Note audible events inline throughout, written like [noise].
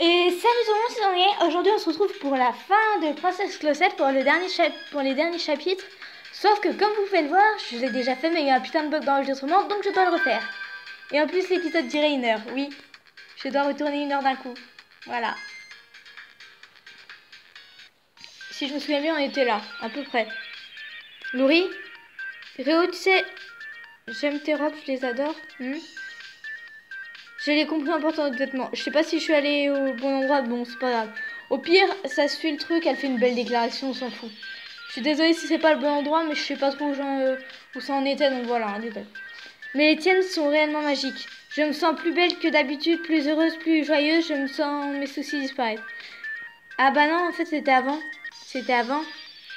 Et salut tout le monde, c'est. Aujourd'hui, on se retrouve pour la fin de Princesse Closette pour, les derniers chapitres. Sauf que, comme vous pouvez le voir, je l'ai déjà fait, mais il y a un putain de bug d'enregistrement, donc je dois le refaire. Et en plus, l'épisode dirait une heure, oui. Je dois retourner une heure d'un coup. Voilà. Si je me souviens bien, on était là, à peu près. Laurie Réo, tu sais, j'aime tes robes, je les adore. Hmm j'ai les compris importants de. Je sais pas si je suis allée au bon endroit, bon, c'est pas grave. Au pire, ça suit le truc, elle fait une belle déclaration, on s'en fout. Je suis désolée si c'est pas le bon endroit, mais je sais pas trop où, euh, ça en était, donc voilà, un détail. Mais les tiennes sont réellement magiques. Je me sens plus belle que d'habitude, plus heureuse, plus joyeuse, je me sens mes soucis disparaître. Ah bah non, en fait c'était avant. C'était avant.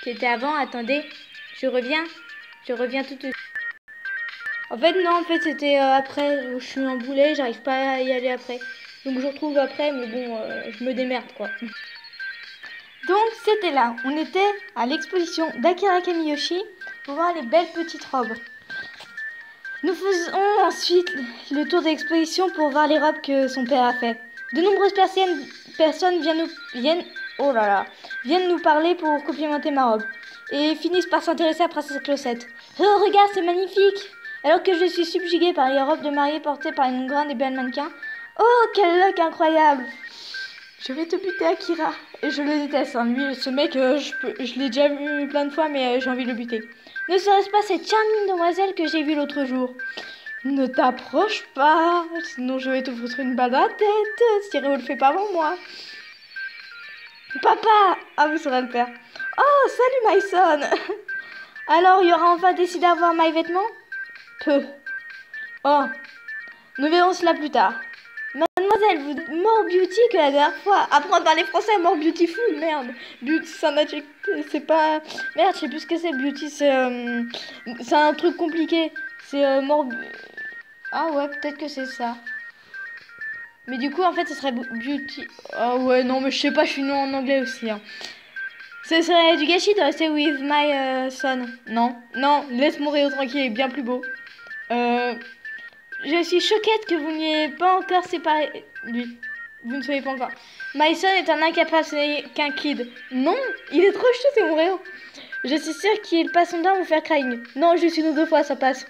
C'était avant, attendez. Je reviens. Je reviens tout de suite. En fait, non, en fait, c'était euh, après. Je suis en boulet, j'arrive pas à y aller après. Donc je retrouve après, mais bon, euh, je me démerde quoi. Donc c'était là. On était à l'exposition d'Akira Kamiyoshi pour voir les belles petites robes. Nous faisons ensuite le tour de l'exposition pour voir les robes que son père a fait. De nombreuses personnes, viennent, nous, oh viennent nous parler pour complimenter ma robe et finissent par s'intéresser à Princesse Closette. Oh regarde, c'est magnifique alors que je suis subjuguée par les robes de mariée portées par une grande et belle mannequin. Oh, quel look incroyable Je vais te buter, Akira. Et je le déteste, hein. lui, ce mec, euh, je, je l'ai déjà vu plein de fois, mais euh, j'ai envie de le buter. Ne serait-ce pas cette charming demoiselle que j'ai vue l'autre jour Ne t'approche pas, sinon je vais te foutre une balle dans la tête, si Réo le fait pas avant moi. Papa Ah, vous saurez le faire. Oh, salut, my son [laughs] Alors, il y aura enfin décidé d'avoir my vêtements? Peu. Oh, nous verrons cela plus tard. Mademoiselle, vous êtes more beauty que la dernière fois. Apprendre à parler français, more beautiful, merde. Beauty, c'est un c'est pas... Merde, je sais plus ce que c'est, beauty, c'est... Euh, c'est un truc compliqué. C'est euh. Ah ouais, peut-être que c'est ça. Mais du coup, en fait, ce serait beauty... Ah ouais, non, mais je sais pas, je suis non en anglais aussi. Hein. Ce serait du gâchis de rester with my euh, son. Non, non, laisse mourir tranquille, bien plus beau. Euh, je suis choquée que vous n'ayez pas encore séparé lui. Vous ne soyez pas encore. Mason est un incapable, qu'un kid. Non, il est trop chou, c'est mon. Je suis sûre qu'il passe son temps à vous faire crying. Non, juste une ou deux fois, ça passe.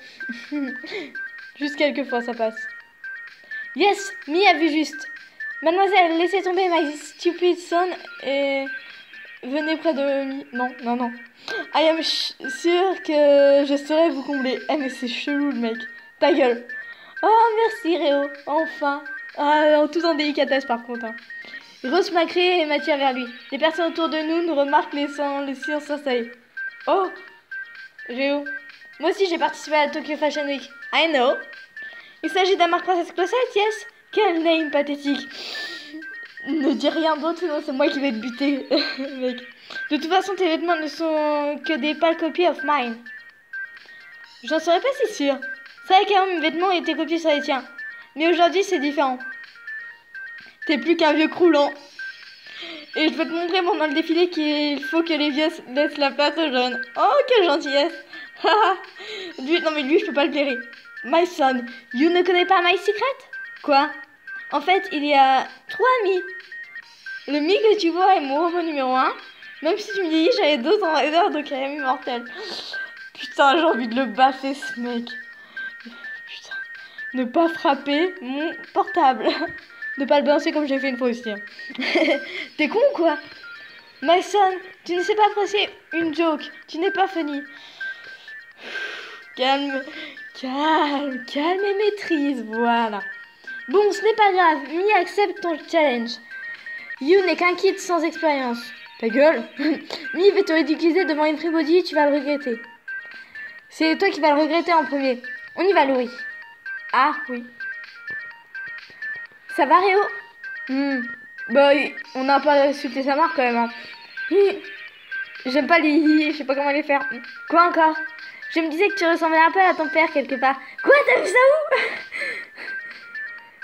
[laughs] juste quelques fois, ça passe. Yes, Mi a vu juste. Mademoiselle, laissez tomber my stupid son et venez près de Mi. Non, non, non. I am sûr que je saurais vous combler. Eh mais c'est chelou le mec. Ta gueule. Oh merci Réo. Enfin. Ah, tout en délicatesse par contre. Hein. Rose Macré et m'attire vers lui. Les personnes autour de nous nous remarquent laissant le silence s'installer. Oh Réo. Moi aussi j'ai participé à la Tokyo Fashion Week. I know. Il s'agit d'un marque princesse yes Quel name pathétique. Ne dis rien d'autre, sinon c'est moi qui vais te buter, [laughs] mec. De toute façon, tes vêtements ne sont que des pâles copies of mine. J'en serais pas si sûre. C'est vrai qu'avant, mes vêtements étaient copiés sur les tiens. Mais aujourd'hui, c'est différent. T'es plus qu'un vieux croulant. Et je vais te montrer pendant le défilé qu'il faut que les vieux laissent la place aux jeunes. Oh, quelle gentillesse. [laughs] lui, non mais lui, je peux pas le blairer. My son, you ne connais pas My Secret? Quoi? En fait, il y a trois amis. Le mi que tu vois est mon robot numéro 1. Même si tu me dis j'avais deux ans et donc il est. Putain, j'ai envie de le baffer ce mec. Putain. Ne pas frapper mon portable. ne pas le balancer comme j'ai fait une fois aussi. Hein. [laughs] T'es con ou quoi? My son, tu ne sais pas apprécier une joke. Tu n'es pas funny. Calme, calme, calme et maîtrise. Voilà. Bon, ce n'est pas grave. Mi accepte ton challenge. You n'est qu'un kid sans expérience. Ta gueule Mi va te ridiculiser devant une fribody, tu vas le regretter. C'est toi qui vas le regretter en premier. On y va, Louis. Ah, oui. Ça va, Réo? Hmm. Bah, on n'a pas insulté sa marque quand même. Hein. J'aime pas les... Je sais pas comment les faire. Quoi encore? Je me disais que tu ressemblais un peu à ton père quelque part. Quoi T'as vu ça où? [laughs]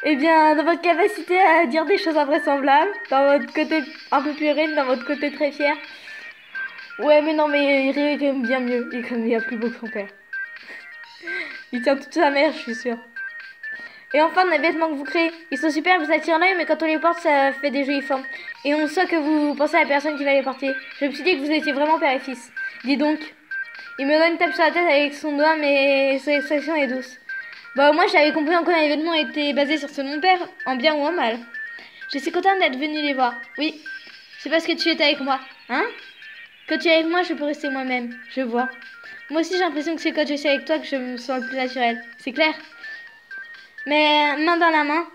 eh bien, dans votre capacité à dire des choses invraisemblables, dans votre côté un peu puéril, dans votre côté très fier. Ouais, mais non, mais il est quand même bien mieux. Il est quand même bien plus beau que son père. [laughs] Il tient toute sa mère, je suis sûre. Et enfin, les vêtements que vous créez, ils sont super, vous attirent l'œil, mais quand on les porte, ça fait des jolies formes. Et on sait que vous pensez à la personne qui va les porter. Je me suis dit que vous étiez vraiment père et fils. Dis donc. Il me donne une tape sur la tête avec son doigt, mais son expression est douce. Bah, moi, j'avais compris en quoi les vêtements étaient basés sur ce mon père, en bien ou en mal. Je suis contente d'être venue les voir. Oui, c'est parce que tu étais avec moi. Hein? Quand tu es avec moi, je peux rester moi-même. Je vois. Moi aussi, j'ai l'impression que c'est quand je suis avec toi que je me sens le plus naturel. C'est clair? Mais main dans la main,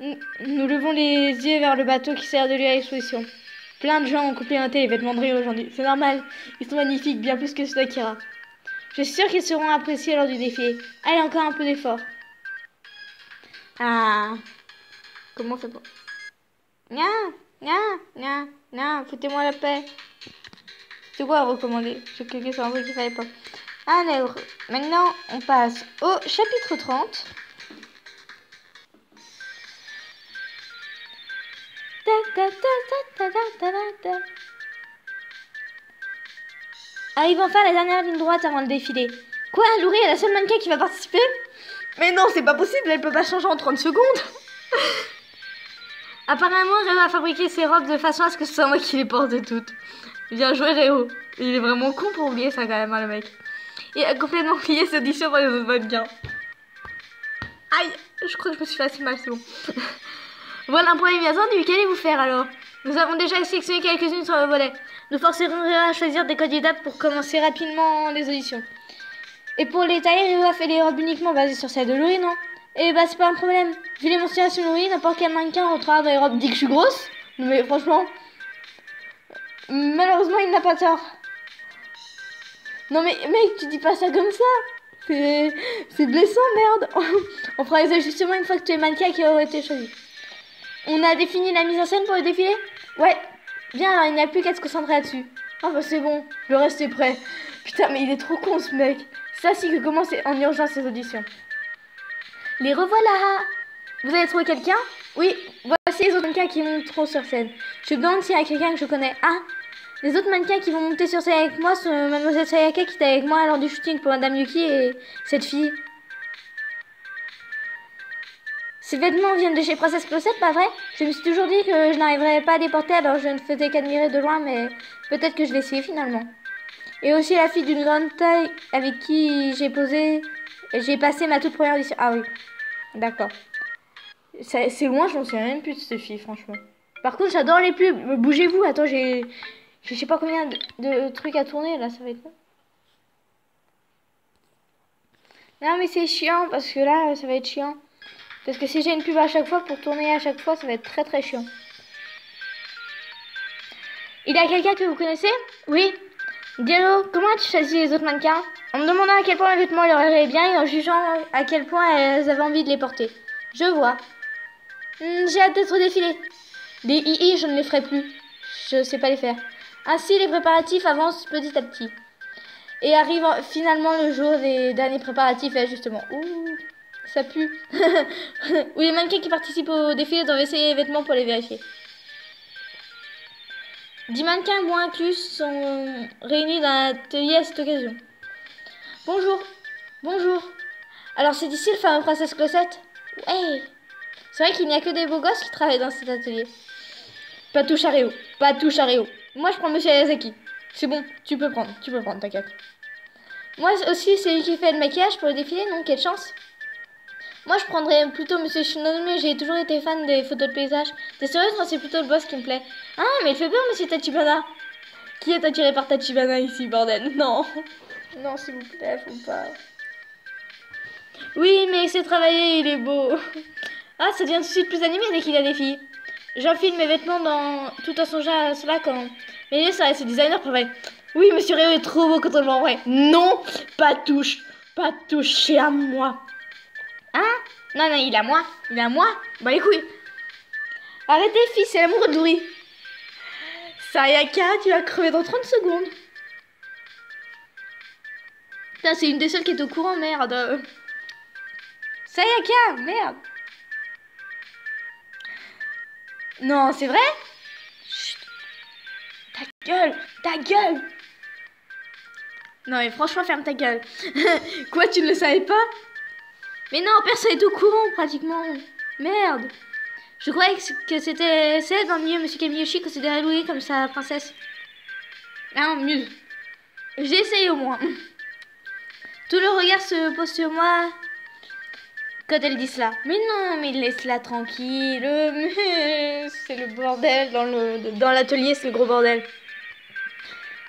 nous levons les yeux vers le bateau qui sert de lieu à l'exposition. Plein de gens ont complémenté les vêtements de Rio aujourd'hui. C'est normal, ils sont magnifiques, bien plus que ceux d'Akira. Je suis sûre qu'ils seront appréciés lors du défi. Allez, encore un peu d'effort. Ah. Comment fait pour... Nya, nya, nya, nya, foutez-moi la paix. C'est quoi à recommander J'ai cliqué sur un truc qu'il fallait pas. Alors, maintenant, on passe au chapitre 30. Arrive enfin la dernière ligne droite avant le défilé. Quoi, Laurie est la seule mannequin qui va participer? Mais non, c'est pas possible, elle peut pas changer en 30 secondes. [laughs] Apparemment, Réo a fabriqué ses robes de façon à ce que ce soit moi qui les porte toutes. Bien joué, Réo. Il est vraiment con pour oublier ça quand même, hein, le mec. Il a complètement oublié cette audition pour les autres mannequins. Aïe, je crois que je me suis fait assez mal, c'est bon. [laughs] Voilà un premier du qu'allez-vous faire alors? Nous avons déjà sélectionné quelques-unes sur le volet. Nous forcerons à choisir des candidats pour commencer rapidement les auditions. Et pour les tailles, Réo a fait les robes uniquement basées sur celle de Laurie, non? Eh bah c'est pas un problème. Vu les menstruations Laurie, n'importe quel mannequin rentrera dans les robes dit que je suis grosse. Mais franchement, malheureusement il n'a pas tort. Non mais mec, tu dis pas ça comme ça. C'est blessant, merde. [laughs] On fera les ajustements une fois que tu es mannequin qui aura été choisi. On a défini la mise en scène pour le défilé? Ouais. Bien, alors il n'y a plus qu'à se concentrer là-dessus. Ah bah c'est bon, le reste est prêt. Putain, mais il est trop con ce mec. Ça si que commence en urgence ces auditions. Les revoilà Vous avez trouvé quelqu'un Oui, voici les autres mannequins qui monteront sur scène. Je demande s'il y a quelqu'un que je connais. Ah Les autres mannequins qui vont monter sur scène avec moi sont Mademoiselle Sayaka qui était avec moi lors du shooting pour Madame Yuki et cette fille. Ces vêtements viennent de chez Princesse Closette, pas vrai? Je me suis toujours dit que je n'arriverais pas à les porter, alors je ne faisais qu'admirer de loin, mais peut-être que je vais essayer finalement. Et aussi la fille d'une grande taille avec qui j'ai posé, j'ai passé ma toute première audition. Ah oui, d'accord. C'est loin, je m'en souviens même plus de cette fille, franchement. Par contre, j'adore les pubs. Bougez-vous, attends, j'ai. Je sais pas combien de, trucs à tourner là, ça va être bon. Non, mais c'est chiant parce que là, ça va être chiant. Parce que si j'ai une pub à chaque fois, pour tourner à chaque fois, ça va être très très chiant. Il y a quelqu'un que vous connaissez? Oui. Diallo, comment as-tu choisi les autres mannequins? En me demandant à quel point les vêtements leur iraient bien et en jugeant à quel point elles avaient envie de les porter. Je vois. Hmm, j'ai hâte d'être défilé. Des II, je ne les ferai plus. Je sais pas les faire. Ainsi, les préparatifs avancent petit à petit. Et arrive finalement le jour des derniers préparatifs et justement. Ouh ça pue. [laughs] oui, les mannequins qui participent au défilé doivent essayer les vêtements pour les vérifier. Dix mannequins moins inclus sont réunis dans l'atelier à cette occasion. Bonjour. Bonjour. Alors c'est d'ici le fameux princesse Clossette? Ouais. C'est vrai qu'il n'y a que des beaux gosses qui travaillent dans cet atelier. Pas tout charéo. Pas tout charéo. Moi je prends Monsieur Yazaki. C'est bon, tu peux prendre, tu peux prendre, t'inquiète. Moi aussi, c'est lui qui fait le maquillage pour le défilé, non Quelle chance moi, je prendrais plutôt Monsieur Shinonome. J'ai toujours été fan des photos de paysage. T'es sérieuse Moi, c'est plutôt le boss qui me plaît. Ah, mais il fait bien, Monsieur Tachibana. Qui est attiré par Tachibana ici, bordel? Non. Non, s'il vous plaît, faut pas. Oui, mais c'est travaillé, il est beau. Ah, ça devient tout de suite plus animé dès qu'il a des filles. J'enfile mes vêtements dans tout en songeant à cela quand. Mais ça, c'est designer pour vrai. Oui, Monsieur Réo est trop beau quand on le voit en vrai. Non, pas touche. Pas toucher à moi. Hein? Non, non, il a moi. Il a moi. Bah les couilles. Arrêtez, fils, c'est l'amour de Louis. Sayaka, tu vas crever dans 30 secondes. Putain, c'est une des seules qui est au courant, merde. Sayaka, merde. Non, c'est vrai? Chut. Ta gueule, ta gueule. Non, mais franchement, ferme ta gueule. [laughs] Quoi, tu ne le savais pas? Mais non, personne n'est au courant pratiquement. Merde. Je croyais que c'était celle dans le milieu Monsieur Kamiyoshi considérait Louis comme sa princesse. Ah non, mieux. J'essaye au moins. [laughs] Tout le regard se pose sur moi quand elle dit cela. Mais non, mais laisse-la tranquille. C'est le bordel dans l'atelier, c'est le gros bordel.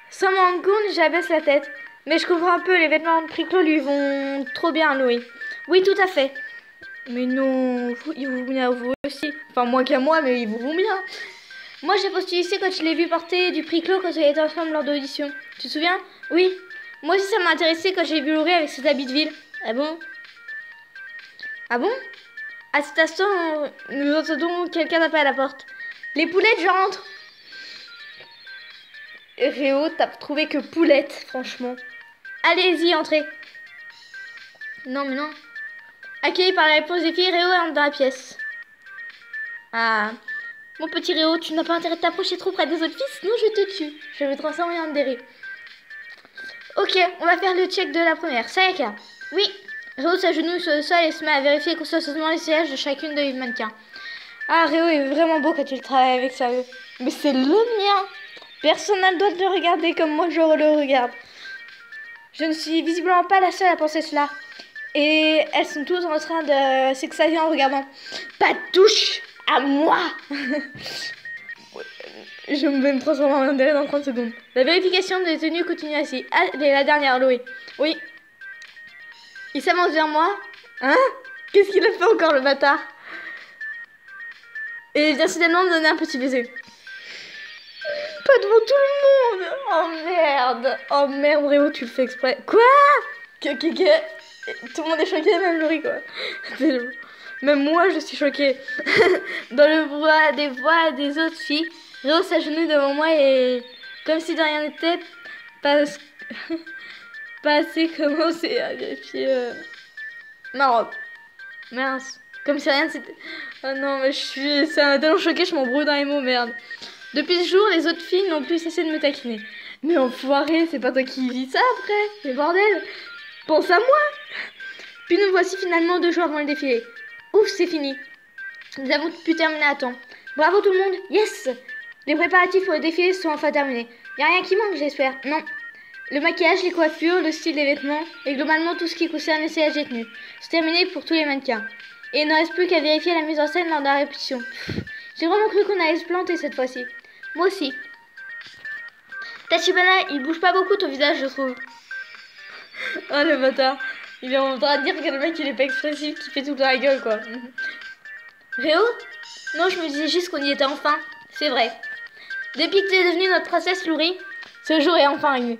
Sans m'en j'abaisse la tête. Mais je comprends un peu, les vêtements de Priclo lui vont trop bien, Louis. Oui, tout à fait. Mais non, ils vous bien vous aussi. Enfin, moins qu'à moi, mais ils vous vont bien. Moi, j'ai postulé ici quand je l'ai vu porter du Priclo quand elle était ensemble lors de l'audition. Tu te souviens? Oui. Moi aussi, ça m'a intéressé quand j'ai vu Laurie avec ses habits de ville. Ah bon? Ah bon? À cet instant, nous entendons quelqu'un taper à la porte. Les poulettes, je rentre Réo, t'as trouvé que poulette, franchement. Allez-y, entrez. Non, mais non. Accueilli par la réponse des filles, Réo entre dans la pièce. Ah. Mon petit Réo, tu n'as pas intérêt de t'approcher trop près des autres filles, sinon je te tue. Je vais me transformer en Derry. Ok, on va faire le check de la première. Sayaka. Oui. Réo s'agenouille sur le sol et se met à vérifier consciencieusement les sièges de chacune des mannequins. Ah, Réo est vraiment beau quand tu le travailles avec ça. Mais c'est le mien. Personne n'a le droit de le regarder comme moi je le regarde. Je ne suis visiblement pas la seule à penser cela. Et elles sont toutes en train de s'extasier en regardant. Pas de touche à moi [laughs] Je vais me transformer en intérêt dans 30 secondes. La vérification des tenues continue ainsi. Ah, la dernière, Louis. Oui. Il s'avance vers moi. Hein? Qu'est-ce qu'il a fait encore, le bâtard? Et il vient soudainement me donner un petit baiser. Pas devant tout le monde Oh merde Oh merde, Réo, tu le fais exprès. Quoi? Que, que, que... Tout le monde est choqué, même Laurie, quoi. Même moi, je suis choquée. [laughs] Dans le voix des voix des autres filles, Réo s'agenouille devant moi et, comme si de rien n'était, passe... passé commencer à vérifier euh... ma. Mince. Comme si rien c'était. Oh non, mais je suis. Ça m'a tellement choqué, je m'embrouille dans les mots, merde. Depuis ce jour, les autres filles n'ont plus cessé de me taquiner. Mais enfoiré, c'est pas toi qui vis ça après Mais bordel Pense à moi Puis nous voici finalement deux jours avant le défilé. Ouf, c'est fini. Nous avons pu terminer à temps. Bravo tout le monde Yes Les préparatifs pour le défilé sont enfin terminés. Y a rien qui manque, j'espère. Non. Le maquillage, les coiffures, le style des vêtements et globalement tout ce qui concerne les sièges et tenues. C'est terminé pour tous les mannequins. Et il ne reste plus qu'à vérifier la mise en scène lors de la répétition. J'ai vraiment cru qu'on allait se planter cette fois-ci. Moi aussi. Tachibana, il bouge pas beaucoup ton visage, je trouve. Oh le bâtard. Il est en train de dire que le mec il est pas expressif, qui fait tout dans la gueule quoi. Réo? Non, je me disais juste qu'on y était enfin. C'est vrai. Depuis que tu es devenue notre princesse Louri, ce jour est enfin arrivé.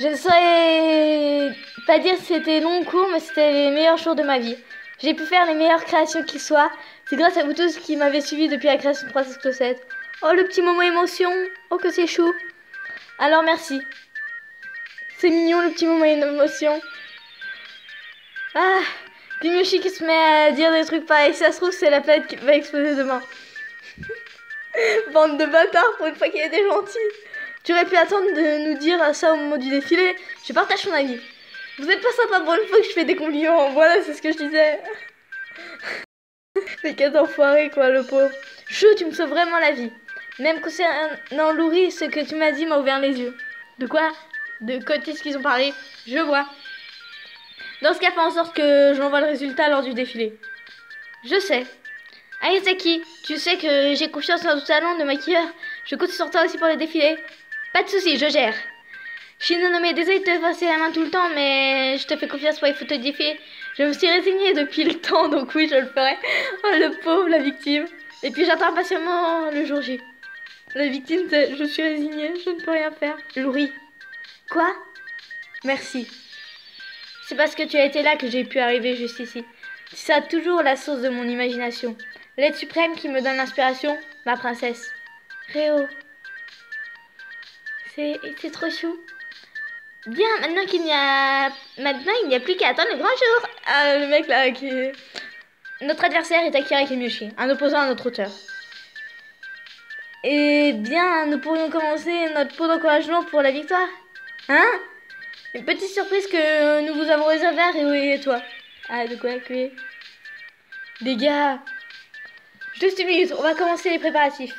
Je ne saurais pas dire si c'était long ou court, mais c'était les meilleurs jours de ma vie. J'ai pu faire les meilleures créations qui soient. C'est grâce à vous tous qui m'avez suivi depuis la création de Princesse Closette. Oh, le petit moment émotion. Oh, que c'est chou. Alors, merci. C'est mignon, le petit moment émotion. Ah, Pimoshi qui se met à dire des trucs pareils. Si ça se trouve, c'est la planète qui va exploser demain. [laughs] Bande de bâtards, pour une fois qu'il était gentil. Tu aurais pu attendre de nous dire ça au moment du défilé. Je partage ton avis. Vous êtes pas sympa pour une fois que je fais des compliments. Voilà, c'est ce que je disais. [laughs] Les quatre enfoirés, quoi, le pauvre. Chou, tu me sauves vraiment la vie. Même concernant Louri, ce que tu m'as dit m'a ouvert les yeux. De quoi? De ce qu'ils ont parlé Je vois. Dans ce cas, fais en sorte que j'envoie le résultat lors du défilé. Je sais. Ayasaki, tu sais que j'ai confiance dans ton talent de maquilleur. Je compte sur toi aussi pour le défilé. Pas de soucis, je gère. Shinonome, désolé de te passer la main tout le temps, mais je te fais confiance pour les photos de défilé. Je me suis résignée depuis le temps, donc oui, je le ferai. Oh, le pauvre, la victime. Et puis j'attends patiemment le jour J. La victime, je suis résignée, je ne peux rien faire. Louis. Quoi Merci. C'est parce que tu as été là que j'ai pu arriver juste ici. C'est ça toujours la source de mon imagination. L'aide suprême qui me donne l'inspiration, ma princesse. Réo. C'est trop chou. Bien, maintenant qu'il n'y a... Maintenant, il n'y a plus qu'à attendre le grand jour. Ah, le mec là qui... Notre adversaire est Akira Kemiyoshi, un opposant à notre auteur. Eh bien, nous pourrions commencer notre pot d'encouragement pour la victoire. Hein Une petite surprise que nous vous avons réservée à Réo et toi. Ah, de quoi que Les gars Juste une minute, on va commencer les préparatifs.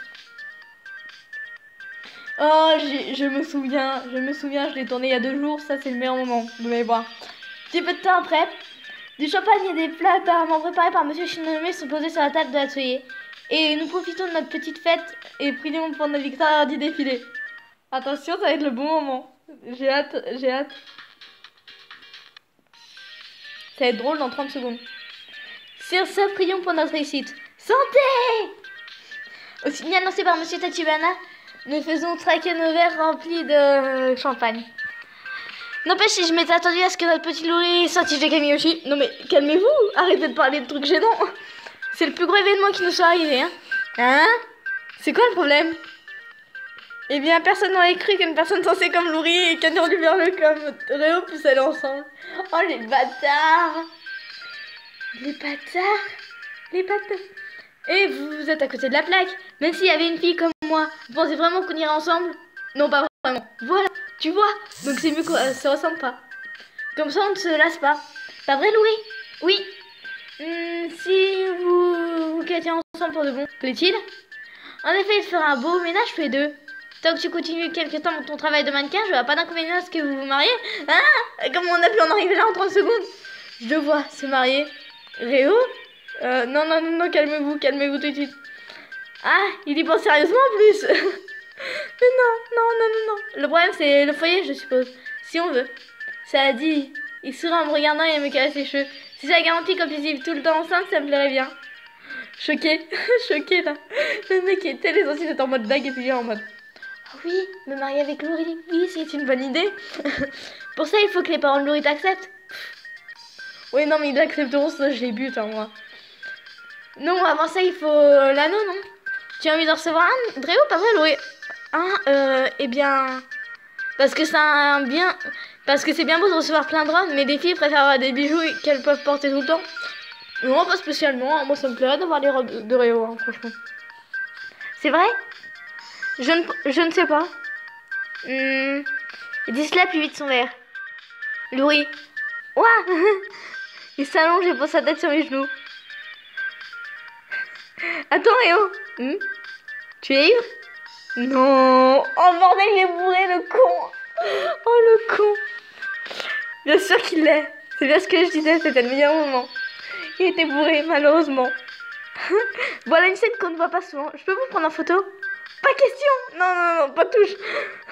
Oh, je me souviens, je me souviens, je l'ai tourné il y a deux jours, ça c'est le meilleur moment, vous allez voir. Petit peu de temps après, du champagne et des plats apparemment préparés par Monsieur Shinome sont posés sur la table de l'atelier. Et nous profitons de notre petite fête et prions pour notre victoire du défilé. Attention, ça va être le bon moment. J'ai hâte, j'ai hâte. Ça va être drôle dans 30 secondes. Sur ce, prions pour notre réussite. Santé Aussi annoncé par Monsieur Tachibana, nous faisons traquer nos verres remplis de champagne. N'empêche, si je m'étais attendu à ce que notre petit Louis sorte de Kamiyoshi. Non mais calmez-vous, arrêtez de parler de trucs gênants. C'est le plus gros événement qui nous soit arrivé, hein Hein? C'est quoi le problème? Eh bien, personne n'aurait cru qu'une personne censée comme Louis et qu'un le comme Réo puissent aller ensemble. Oh les bâtards Les bâtards Les bâtards Et vous, êtes à côté de la plaque. Même s'il y avait une fille comme moi, vous pensez vraiment qu'on irait ensemble? Non, pas vraiment. Voilà, tu vois Donc c'est mieux qu'on euh, se ressemble pas. Comme ça, on ne se lasse pas. Pas vrai, Louis Oui. Hmm, si vous vous ensemble pour de bon, plaît-il? En effet, il fera un beau ménage tous les deux. Tant que tu continues quelques temps ton travail de mannequin, je vois pas d'inconvénient à ce que vous vous mariez. Hein Comment on a pu en arriver là en 30 secondes Je le vois se marier. Réo euh, Non, non, non, non, calmez-vous, calmez-vous tout de suite. Ah, il y pense sérieusement en plus [laughs] Mais non, non, non, non, non. Le problème, c'est le foyer, je suppose. Si on veut. Ça a dit. Il sourit en me regardant et me caresse les cheveux. Si la garantie qu'on puisse vivre tout le temps ensemble, ça me plairait bien. Choqué, [laughs] choqué là. Le mec était les anciens en mode blague et puis en mode. Oui, me marier avec Laurie, oui, c'est une bonne idée. [laughs] Pour ça, il faut que les parents de Laurie t'acceptent. Oui, non, mais ils accepteront ça, je les bute, hein, moi. Non, avant ça, il faut l'anneau, non? Tu as envie de recevoir un? Dréo, pas vrai, Laurie? Ah, euh, eh bien. Parce que c'est un bien. Parce que c'est bien beau de recevoir plein de robes, mais des filles préfèrent avoir des bijoux qu'elles peuvent porter tout le temps. Non, pas spécialement. Moi, ça me plairait d'avoir des robes de Réo, hein, franchement. C'est vrai? Je ne, je ne sais pas. Il dit cela plus vite son verre. Louis. Ouah [laughs] Il s'allonge et pose sa tête sur mes genoux. Attends, Réo. Hmm? Tu es ivre? Non. Oh bordel, il est bourré, le con. Oh le con. Bien sûr qu'il l'est. C'est bien ce que je disais, c'était le meilleur moment. Il était bourré, malheureusement. [laughs] voilà une scène qu'on ne voit pas souvent. Je peux vous prendre en photo? Pas question Non, non, non, pas touche.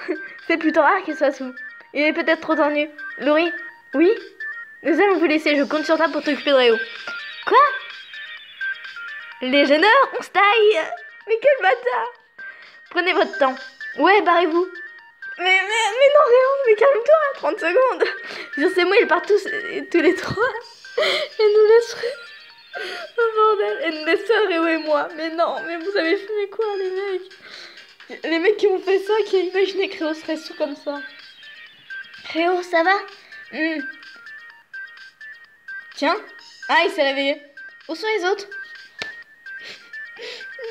[laughs] C'est plutôt rare qu'il soit sous. Il est peut-être trop tendu. Laurie Oui? Nous allons vous laisser, je compte sur toi pour t'occuper de Réo. Quoi? Les jeûneurs, on se taille Mais quel bâtard Prenez votre temps. Ouais, barrez-vous. Mais, mais, non, Réo, mais calme-toi, 30 secondes. Sur ces mots, ils partent tous, tous les trois. Et nous laisserons. Oh bordel. Et laisserons Réo et moi. Mais non, mais vous avez fumé quoi, les mecs? Les mecs qui ont fait ça, qui imaginaient que Réo serait sous comme ça. Réo, ça va? Hmm. Tiens. Ah, il s'est réveillé. Où sont les autres?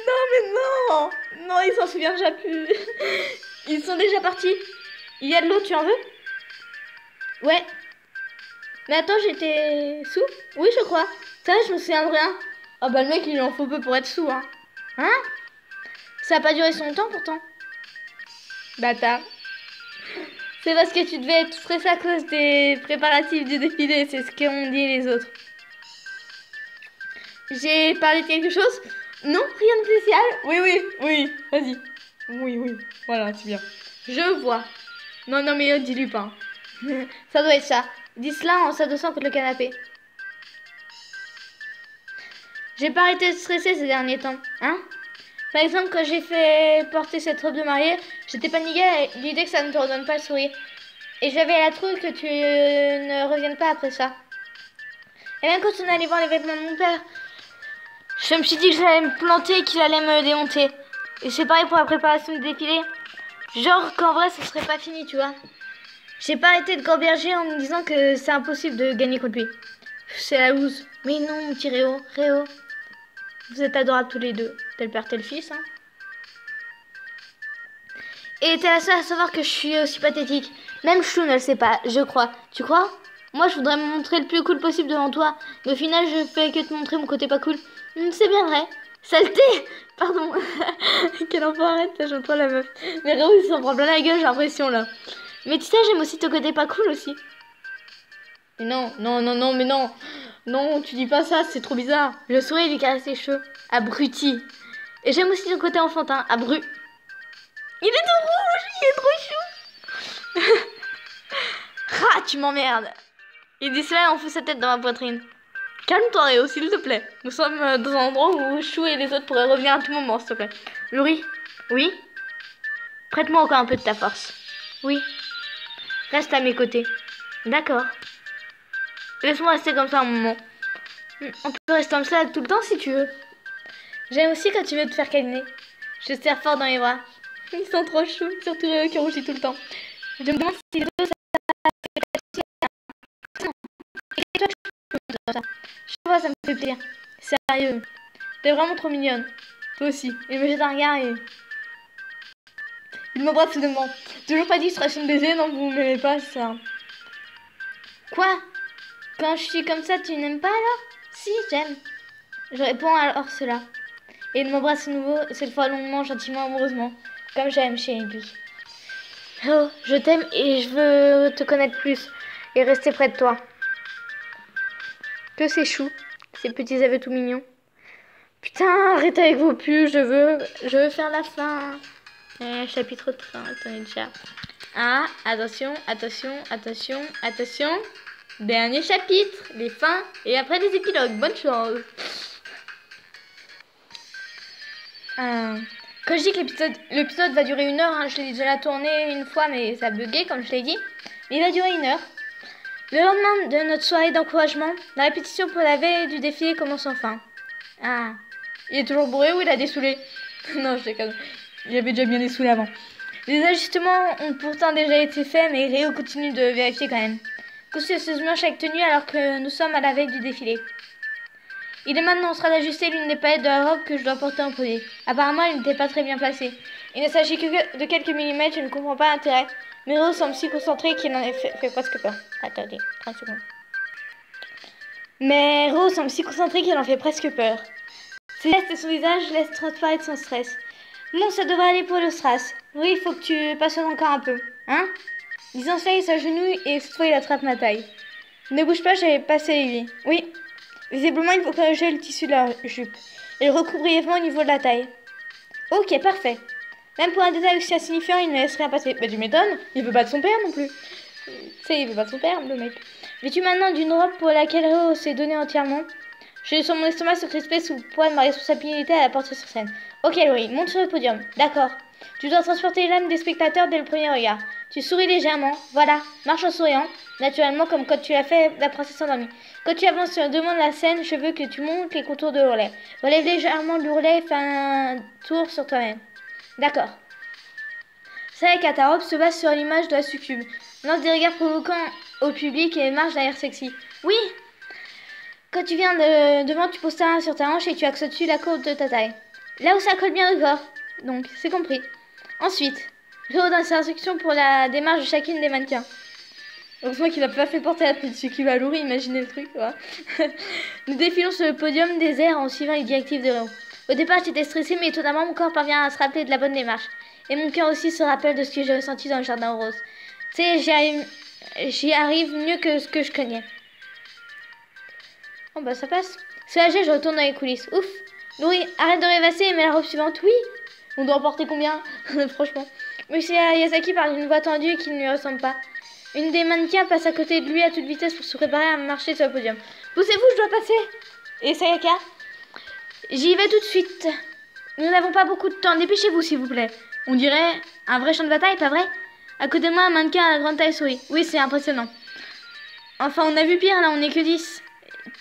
Non, mais non Non, il s'en souvient déjà plus. Ils sont déjà partis. Il y a de l'eau, tu en veux? Ouais. Mais attends, j'étais sous? Oui, je crois. Ça, je me souviens de rien. Ah bah le mec, il en faut peu pour être sous, hein. Hein? Ça a pas duré son temps, pourtant. Bâtard. C'est parce que tu devais être stressé à cause des préparatifs du défilé, c'est ce qu'ont dit les autres. J'ai parlé de quelque chose? Non, rien de spécial? Oui, oui, oui, vas-y. Oui, oui, voilà, c'est bien. Je vois. Non, non, mais dis-lui pas. [laughs] ça doit être ça. Dis cela en s'adossant contre le canapé. J'ai pas arrêté de stresser ces derniers temps, hein Par exemple, quand j'ai fait porter cette robe de mariée, j'étais paniquée à l'idée que ça ne te redonne pas le sourire. Et j'avais la trouille que tu ne reviennes pas après ça. Et même quand on allait voir les vêtements de mon père, je me suis dit que j'allais me planter et qu'il allait me démonter. Et c'est pareil pour la préparation du défilé. Genre qu'en vrai, ce serait pas fini, tu vois. J'ai pas arrêté de gamberger en me disant que c'est impossible de gagner contre lui. C'est la loose. Mais non, mon petit Réo, Réo. Vous êtes adorables tous les deux. Tel père, tel fils, hein. Et t'es la seule à savoir que je suis aussi pathétique. Même Chou ne le sait pas, je crois. Tu crois? Moi, je voudrais me montrer le plus cool possible devant toi. Mais au final, je fais que te montrer mon côté pas cool. Hmm, C'est bien vrai. Saleté Pardon. [laughs] Quel enfoiré, j'entends la meuf. Mais Réo, il s'en prend plein la gueule, j'ai l'impression, là. Mais tu sais, j'aime aussi ton côté pas cool aussi. Mais non, non, non, non, mais non. Non, tu dis pas ça, c'est trop bizarre. Je souris et lui caresse les cheveux. Abruti. Et j'aime aussi ton côté enfantin. Abru. Il est tout rouge, il est trop chou. [laughs] ah, tu m'emmerdes. Il dit cela et on fout sa tête dans ma poitrine. Calme-toi, Réo, s'il te plaît. Nous sommes euh, dans un endroit où Chou et les autres pourraient revenir à tout moment, s'il te plaît. Laurie Oui? Prête-moi encore un peu de ta force. Oui. Reste à mes côtés. D'accord. Laisse-moi rester comme ça un moment. On peut rester comme ça tout le temps si tu veux. J'aime aussi quand tu veux te faire câliner. Je serre fort dans les bras. [laughs] Ils sont trop choux, surtout Réo qui rougit tout le temps. Je me demande si les ça. Je vois, ça me fait plaisir. Sérieux. T'es vraiment trop mignonne. Toi aussi. Il me jette un regard et... Il m'embrasse soudainement. Toujours pas distraction de baiser, non, vous m'aimez pas, ça. Quoi? Quand je suis comme ça, tu n'aimes pas alors Si, j'aime. Je réponds alors cela. Et il m'embrasse de nouveau, cette fois longuement, gentiment, amoureusement, comme j'aime chez lui. Oh, je t'aime et je veux te connaître plus et rester près de toi. Que c'est chou, ces petits aveux tout mignons. Putain, arrêtez avec vos pulls, je veux, je veux faire la fin. Eh, chapitre 3, attendez déjà. Ah, attention, attention, attention, attention. Dernier chapitre, les fins et après les épilogues. Bonne chance. Euh, quand je dis que l'épisode, va durer une heure, hein, je l'ai déjà tourné une fois, mais ça a bugué, comme je l'ai dit. Il va durer une heure. Le lendemain de notre soirée d'encouragement, la répétition pour la veille du défilé commence enfin. Ah, il est toujours bourré ou il a dessoulé [laughs] Non, je déconne. Il avait déjà bien dessoulé avant. Les ajustements ont pourtant déjà été faits, mais Réo continue de vérifier quand même. Consciencieusement chaque tenue alors que nous sommes à la veille du défilé. Il est maintenant en train d'ajuster l'une des paillettes de la robe que je dois porter en premier. Apparemment, elle n'était pas très bien placée. Il ne s'agit que de quelques millimètres, je ne comprends pas l'intérêt. Mais Rose semble si concentré qu'il en fait, fait presque peur. Attendez, 30 secondes. Mais Rose semble si concentré qu'il en fait presque peur. Ses et son visage laissent transparaître son stress. Bon, ça devrait aller pour le stress. Oui, il faut que tu patientes encore un peu. Hein? Il s'agenouille et cette fois il attrape ma taille. Ne bouge pas, j'avais passé l'aiguille. Oui. Visiblement, il faut corriger le tissu de la jupe. Le recouvre brièvement au niveau de la taille. Ok, parfait. Même pour un détail aussi insignifiant, il ne laisse rien passer. Bah, tu m'étonnes, il veut pas de son père non plus. Tu sais, il veut pas de son père, le mec. Vêtu maintenant d'une robe pour laquelle Réo s'est donné entièrement, je laisse mon estomac se crisper sous le poids de ma responsabilité à la porter sur scène. Ok, Laurie, monte sur le podium. D'accord. Tu dois transporter l'âme des spectateurs dès le premier regard. Tu souris légèrement. Voilà. Marche en souriant. Naturellement, comme quand tu l'as fait la princesse endormie. Quand tu avances sur le devant de la scène, je veux que tu montes les contours de l'ourlet. Relève légèrement l'ourlet et fais un tour sur toi-même. D'accord. Ta robe se base sur l'image de la succube. Lance des regards provoquants au public et marche derrière sexy. Oui Quand tu viens de devant, tu poses ta main sur ta hanche et tu axes au-dessus la courbe de ta taille. Là où ça colle bien au corps. Donc, c'est compris. Ensuite, ses instructions pour la démarche de chacune des mannequins. Heureusement qu'il n'a pas fait porter la petite succube à Laurie, imaginez le truc. [laughs] Nous défilons sur le podium des airs en suivant les directives de Réo. Au départ, j'étais stressée, mais étonnamment, mon corps parvient à se rappeler de la bonne démarche. Et mon cœur aussi se rappelle de ce que j'ai ressenti dans le jardin rose. Tu sais, j'y arrive, mieux que ce que je craignais. Oh bah ça passe. Soulagée, je retourne dans les coulisses. Ouf Laurie, arrête de rêvasser et mets la robe suivante. Oui On doit en porter combien [laughs] Franchement. Monsieur Yasaki parle d'une voix tendue qui ne lui ressemble pas. Une des mannequins passe à côté de lui à toute vitesse pour se préparer à marcher sur le podium. Poussez-vous, je dois passer. Et Sayaka? J'y vais tout de suite. Nous n'avons pas beaucoup de temps. Dépêchez-vous, s'il vous plaît. On dirait un vrai champ de bataille, pas vrai? À côté de moi, un mannequin à la grande taille sourit. Oui, c'est impressionnant. Enfin, on a vu pire, là, on n'est que 10.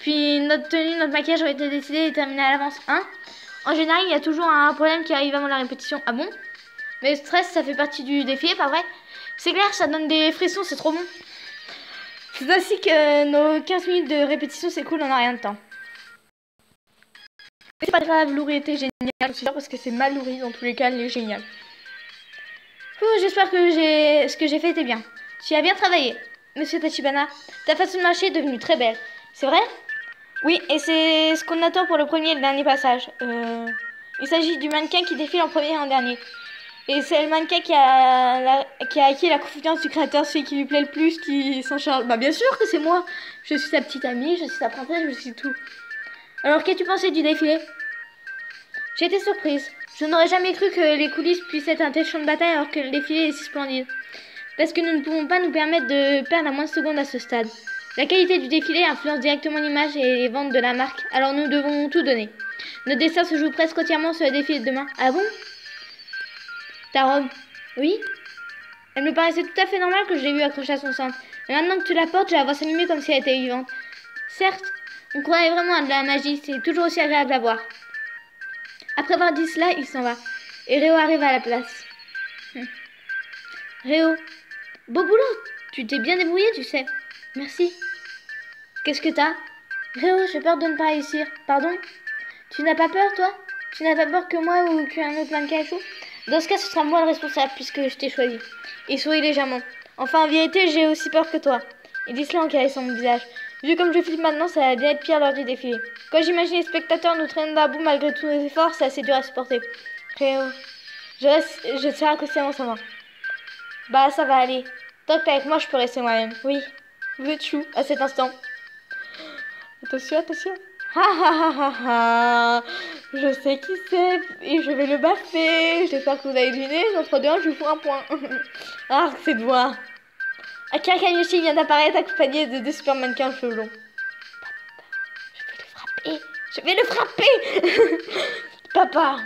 Puis notre tenue, notre maquillage ont été décidés et terminés à l'avance. Hein? En général, il y a toujours un problème qui arrive avant la répétition. Ah bon? Mais le stress, ça fait partie du défi, pas vrai? C'est clair, ça donne des frissons, c'est trop bon. C'est ainsi que nos 15 minutes de répétition s'écoulent en un rien de temps. C'est pas grave, était génial, je suis sûre, parce que c'est mal Laurie, dans tous les cas, elle est géniale. J'espère que ce que j'ai fait était bien. Tu as bien travaillé. Monsieur Tachibana, ta façon de marcher est devenue très belle. C'est vrai? Oui, et c'est ce qu'on attend pour le premier et le dernier passage. Euh, il s'agit du mannequin qui défile en premier et en dernier. Et c'est le mannequin qui a, qui a acquis la confiance du créateur, celui qui lui plaît le plus, qui s'en charge. Bah bien sûr que c'est moi. Je suis sa petite amie, je suis sa princesse, je suis tout. Alors qu'as-tu pensé du défilé? Été surprise. Je n'aurais jamais cru que les coulisses puissent être un tel champ de bataille alors que le défilé est si splendide. Parce que nous ne pouvons pas nous permettre de perdre la moindre seconde à ce stade. La qualité du défilé influence directement l'image et les ventes de la marque, alors nous devons tout donner. Notre destin se joue presque entièrement sur le défilé de demain. Ah bon? Ta robe? Oui? Elle me paraissait tout à fait normale que je l'ai vue accrochée à son centre. Mais maintenant que tu la portes, je la vois s'animer comme si elle était vivante. Certes, on croirait vraiment à de la magie, c'est toujours aussi agréable à voir. Après avoir dit cela, il s'en va. Et Réo arrive à la place. Hum. Réo, beau boulot, tu t'es bien débrouillé, tu sais. Merci. Qu'est-ce que t'as? Réo, [laughs] j'ai peur de ne pas réussir. Pardon? Tu n'as pas peur, toi? Tu n'as pas peur que moi ou qu'un autre mannequin échoue? Dans ce cas, ce sera moi le responsable puisque je t'ai choisi. Il sourit légèrement. Enfin, en vérité, j'ai aussi peur que toi. Il dit cela en caressant mon visage. Vu comme je flippe maintenant, ça va bien être pire lors du défilé. Quand j'imagine les spectateurs nous traîner à bout malgré tous nos efforts, c'est assez dur à supporter. Réo, je reste, je serre inconsciemment sa. Bah, ça va aller. Tant que avec moi, je peux rester moi-même. Oui. Vous êtes chou à cet instant. Attention, attention. Ha ha ha ha ha. Je sais qui c'est et je vais le baffer. J'espère que vous avez deviné. Entre deux, je vous fous un point. [laughs] ah, cette voix. Akira Kamiyoshi vient d'apparaître accompagné de deux super mannequins cheveux longs. Je vais le frapper. Je vais le frapper. [laughs] Papa.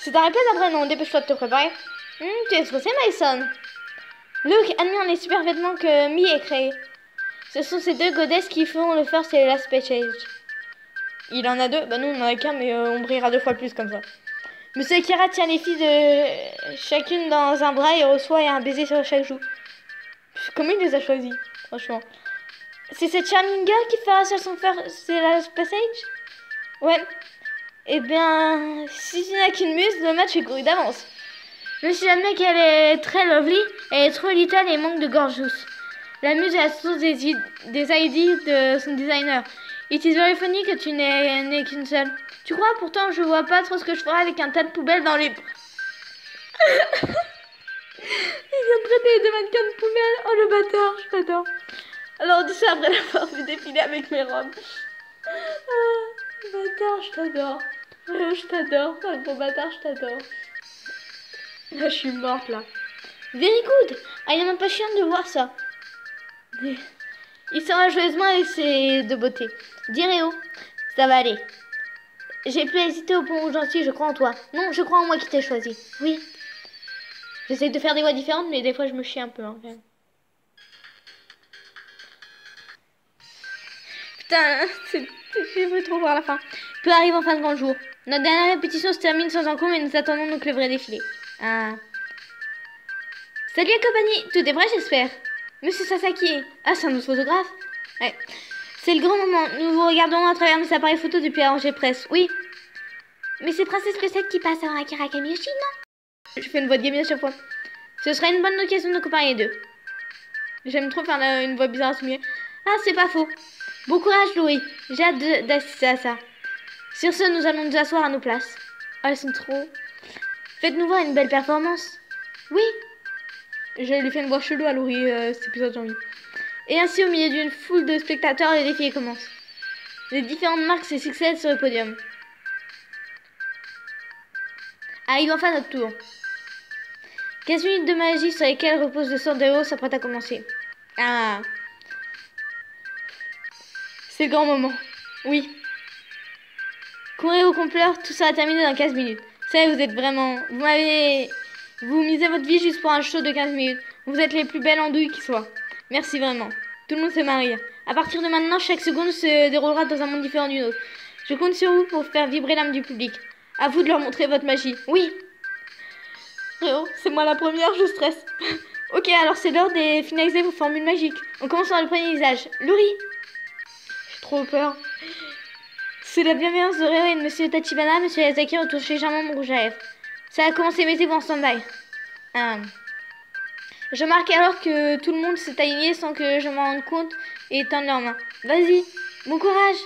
C'est ta réponse après non. Dépêche-toi de te préparer. Tu es stressé, Mason? Luke admire les super vêtements que Mi a créés. Ce sont ces deux godesses qui font le first et last page. Il en a deux Bah nous on en a qu'un mais euh, on brillera deux fois plus comme ça. Monsieur Akira tient les filles de chacune dans un bras et reçoit un baiser sur chaque joue. Comment il les a choisis Franchement? C'est cette charming girl qui fera sur son first c'est la last passage Ouais. Eh bien, si tu n'as qu'une muse, le match est couru d'avance. Si j'admets qu'elle est très lovely, elle est trop little et manque de gorgeous. La muse est la source des, id- des idées de son designer. It is very funny que tu n'aies qu'une seule. Tu crois Pourtant, je vois pas trop ce que je ferai avec un tas de poubelles dans les... [laughs] Il vient de traiter les deux mannequins de poubelles. Oh, le bâtard, je t'adore. Alors, on dit ça après l'avoir vu défiler avec mes robes. Ah, bâtard, je t'adore. Oh, je t'adore. Oh, bon bâtard, je t'adore. Là, je suis morte, là. Very good. I am impatient de voir ça. Il sera joyeusement avec ses deux beautés. Dis Réo, ça va aller. J'ai plus hésité au point où j'en suis, je crois en toi. Non, je crois en moi qui t'ai choisi. Oui. J'essaie de faire des voix différentes, mais des fois je me chie un peu. hein. Putain, [laughs] c'est- j'ai voulu trop voir la fin. Peu arrive en fin de grand jour. Notre dernière répétition se termine sans encombre et nous attendons donc le vrai défilé. Ah. Salut la compagnie, tout est vrai j'espère. Monsieur Sasaki. Ah, c'est un autre photographe Ouais. C'est le grand moment. Nous vous regardons à travers nos appareils photo depuis la presse. Oui. Mais c'est Princesse Lucette qui passe avant Akira Kamiyoshi, non? Je fais une voix de gamine à chaque fois. Ce serait une bonne occasion de comparer les deux. J'aime trop faire une voix bizarre à souligner. Ah, c'est pas faux. Bon courage, Louis. J'ai hâte d'assister à ça. Sur ce, nous allons nous asseoir à nos places. Ah, elles sont trop. Faites-nous voir une belle performance. Oui. Je lui fais une voix chelou à Laurie euh, cet épisode. Et ainsi, au milieu d'une foule de spectateurs, le défilé commence. Les différentes marques se succèdent sur le podium. Arrive enfin notre tour. 15 minutes de magie sur lesquelles repose le héros s'apprête à commencer. Ah. C'est grand moment. Oui. Courez au compleur, tout sera terminé dans 15 minutes. Ça, vous êtes vraiment... Vous m'avez... Vous misez votre vie juste pour un show de 15 minutes. Vous êtes les plus belles andouilles qui soient. Merci vraiment. Tout le monde se marie. À partir de maintenant, chaque seconde se déroulera dans un monde différent d'une autre. Je compte sur vous pour faire vibrer l'âme du public. À vous de leur montrer votre magie. Oui. Réo, c'est moi la première, je stresse. [laughs] ok, alors c'est l'heure de finaliser vos formules magiques. On commence par le premier visage. Laurie. J'ai trop peur. C'est la bienveillance de Réo et de Monsieur Tachibana. Monsieur Yazaki retouche légèrement mon rouge à lèvres. Ça a commencé, mettez-vous en stand-by. Ah. Je marque alors que tout le monde s'est aligné sans que je m'en rende compte et tende leurs mains. Vas-y, bon courage.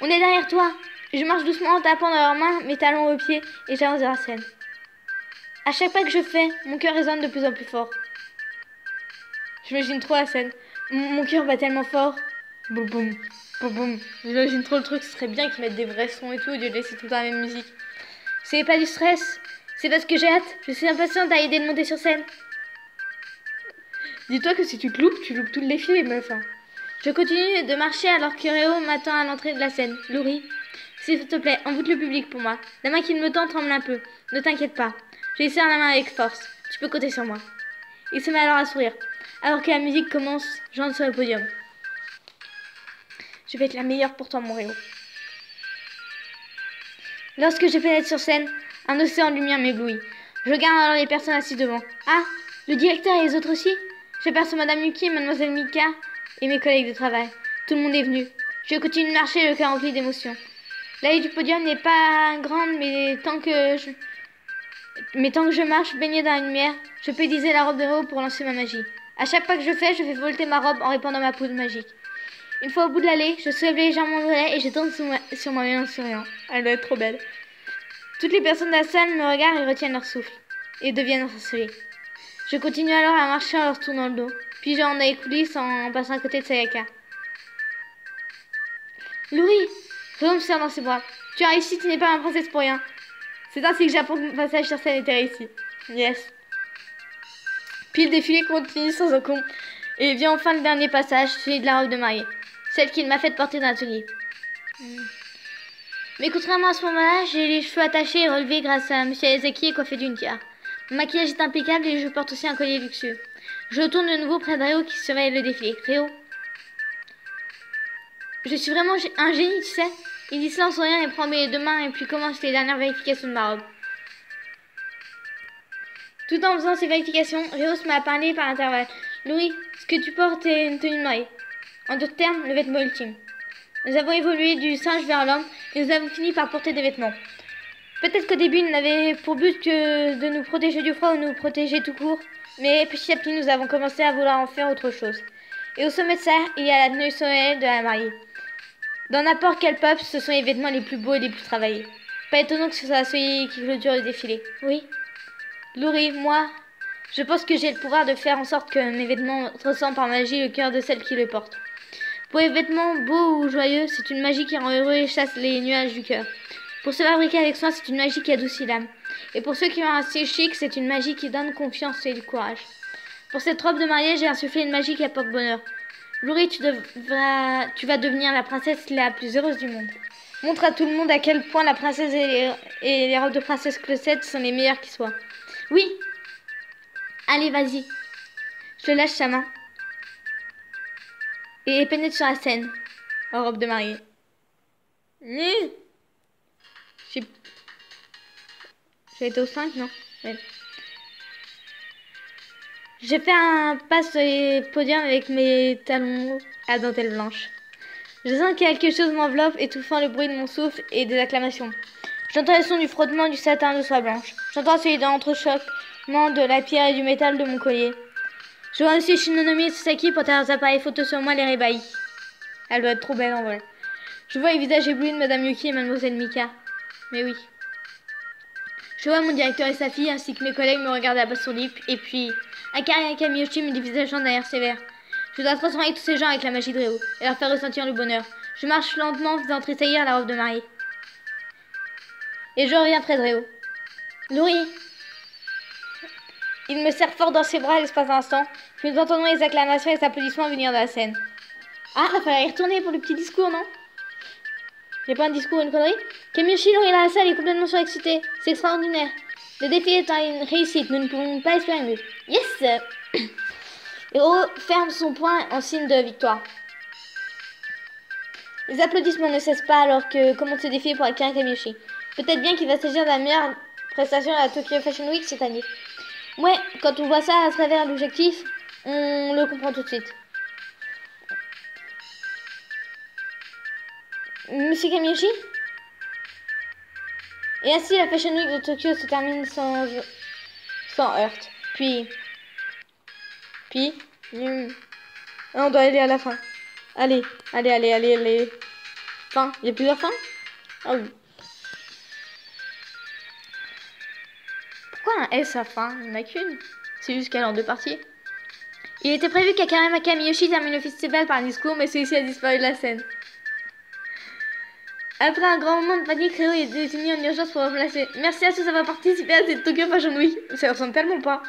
On est derrière toi. Je marche doucement en tapant dans leurs mains mes talons aux pieds et j'avance vers la scène. À chaque pas que je fais, mon cœur résonne de plus en plus fort. J'imagine trop la scène. mon cœur bat tellement fort. Boum boum, boum boum. J'imagine trop le truc, ce serait bien qu'ils mettent des vrais sons et tout, et de laisser tout le la même musique. C'est pas du stress, c'est parce que j'ai hâte. Je suis impatiente à aider de monter sur scène. Dis-toi que si tu te loupes, tu loupes tout le défilé, meuf. Hein. Je continue de marcher alors que Réo m'attend à l'entrée de la scène. Laurie, s'il te plaît, envoûte le public pour moi. La main qui me tend tremble un peu. Ne t'inquiète pas. Je lui serre la main avec force. Tu peux compter sur moi. Il se met alors à sourire. Alors que la musique commence, j'entre sur le podium. Je vais être la meilleure pour toi, mon Réo. Lorsque je pénètre sur scène, un océan de lumière m'éblouit. Je regarde alors les personnes assises devant. Ah, le directeur et les autres aussi? J'aperçois Madame Yuki, Mademoiselle Mika et mes collègues de travail. Tout le monde est venu. Je continue de marcher, le cœur rempli d'émotion. L'allée du podium n'est pas grande, mais tant que je... Mais tant que je marche, baignée dans la lumière, je peux utiliser la robe de Réo pour lancer ma magie. À chaque pas que je fais, je fais volter ma robe en répandant ma poudre magique. Une fois au bout de l'allée, je soulève légèrement mon et je tombe sur, sur moi-même en souriant. Elle doit être trop belle. Toutes les personnes de la salle me regardent et retiennent leur souffle, et deviennent ensorcelées. Je continue alors à marcher en leur tournant le dos, puis j'en ai coulisses en passant à côté de Sayaka. Louis Réo me serre dans ses bras. Tu as réussi, tu n'es pas ma princesse pour rien. C'est ainsi que j'apprends que mon passage sur scène était réussi. Yes. Puis le défilé continue sans encombre. Et vient enfin le dernier passage, celui de la robe de mariée. Celle qu'il m'a fait porter dans l'atelier. Mais contrairement à ce moment-là, j'ai les cheveux attachés et relevés grâce à M. Ezeki coiffé d'une tiare. Mon maquillage est impeccable et je porte aussi un collier luxueux. Je retourne de nouveau près de Réo qui surveille le défilé. Réo Je suis vraiment un génie, tu sais Il dit cela en souriant et prend mes deux mains et puis commence les dernières vérifications de ma robe. Tout en faisant ces vérifications, Réo se met à parler par intervalle. Louis, ce que tu portes est une tenue de. En d'autres termes, le vêtement ultime. Nous avons évolué du singe vers l'homme et nous avons fini par porter des vêtements. Peut-être qu'au début, nous n'avait pour but que de nous protéger du froid ou nous protéger tout court, mais petit à petit, nous avons commencé à vouloir en faire autre chose. Et au sommet de ça, il y a la tenue solennelle de la mariée. Dans n'importe quel peuple, ce sont les vêtements les plus beaux et les plus travaillés. Pas étonnant que ce soit celui qui clôture le défilé. Oui. Laurie, moi, je pense que j'ai le pouvoir de faire en sorte que mes vêtements ressemblent par magie le cœur de celle qui les porte. Pour les vêtements beaux ou joyeux, c'est une magie qui rend heureux et chasse les nuages du cœur. Pour se fabriquer avec soin, c'est une magie qui adoucit l'âme. Et pour ceux qui ont assez chic, c'est une magie qui donne confiance et du courage. Pour cette robe de mariage, j'ai insufflé une magie qui apporte bonheur. Laurie, tu, vas devenir la princesse la plus heureuse du monde. Montre à tout le monde à quel point la princesse et les, et robes de princesse Closette sont les meilleures qui soient. Oui Allez, vas-y. Je lâche sa main et pénètre sur la scène en robe de mariée. J'ai été au 5, non? J'ai fait un pas sur les podiums avec mes talons à dentelle blanche. Je sens que quelque chose m'enveloppe, étouffant le bruit de mon souffle et des acclamations. J'entends le son du frottement du satin de soie blanche. J'entends celui d'un entrechoquement de la pierre et du métal de mon collier. Je vois aussi Shinonomi Sasaki porter leurs appareils photo sur moi les rébahis. Elle doit être trop belle en vrai. Je vois les visages éblouis de Madame Yuki et Mademoiselle Mika. Mais oui. Je vois mon directeur et sa fille ainsi que mes collègues me regarder abasourdis et puis Akari et Kamiyoshi me dévisageant derrière sévère. Je dois transformer tous ces gens avec la magie de Réo et leur faire ressentir le bonheur. Je marche lentement faisant tressaillir la robe de mariée. Et je reviens près de Réo. Laurie il me serre fort dans ses bras l'espace d'un instant, puis nous entendons les acclamations et les applaudissements venir de la scène. Ah, il fallait y retourner pour le petit discours, non? J'ai pas un discours, une connerie? Kamiyoshi, il est dans la salle, il est complètement surexcité. C'est extraordinaire. Le défi est une réussite, nous ne pouvons pas espérer mieux. Yes [coughs] Et ferme son poing en signe de victoire. Les applaudissements ne cessent pas alors que commence ce défi pour acquérir Kamiyoshi. Peut-être bien qu'il va s'agir de la meilleure prestation à la Tokyo Fashion Week cette année. Ouais, quand on voit ça à travers l'objectif, on le comprend tout de suite. Monsieur Kamiyoshi Et ainsi, la Fashion Week de Tokyo se termine sans, sans heurte. Puis, Puis, hum, on doit aller à la fin. Allez, allez, allez, allez, allez. Fin, il y a plusieurs fins? Ah oui. Pourquoi un S à fin Il n'y en a qu'une. C'est juste qu'elle est en deux parties. Il était prévu qu'Akarema Kamiyoshi termine le festival par un discours, mais celui-ci a disparu de la scène. Après un grand moment de panique, Réo est désigné en urgence pour remplacer. Merci à tous d'avoir participé à cette Tokyo Fashion Week. Ça ressemble tellement pas.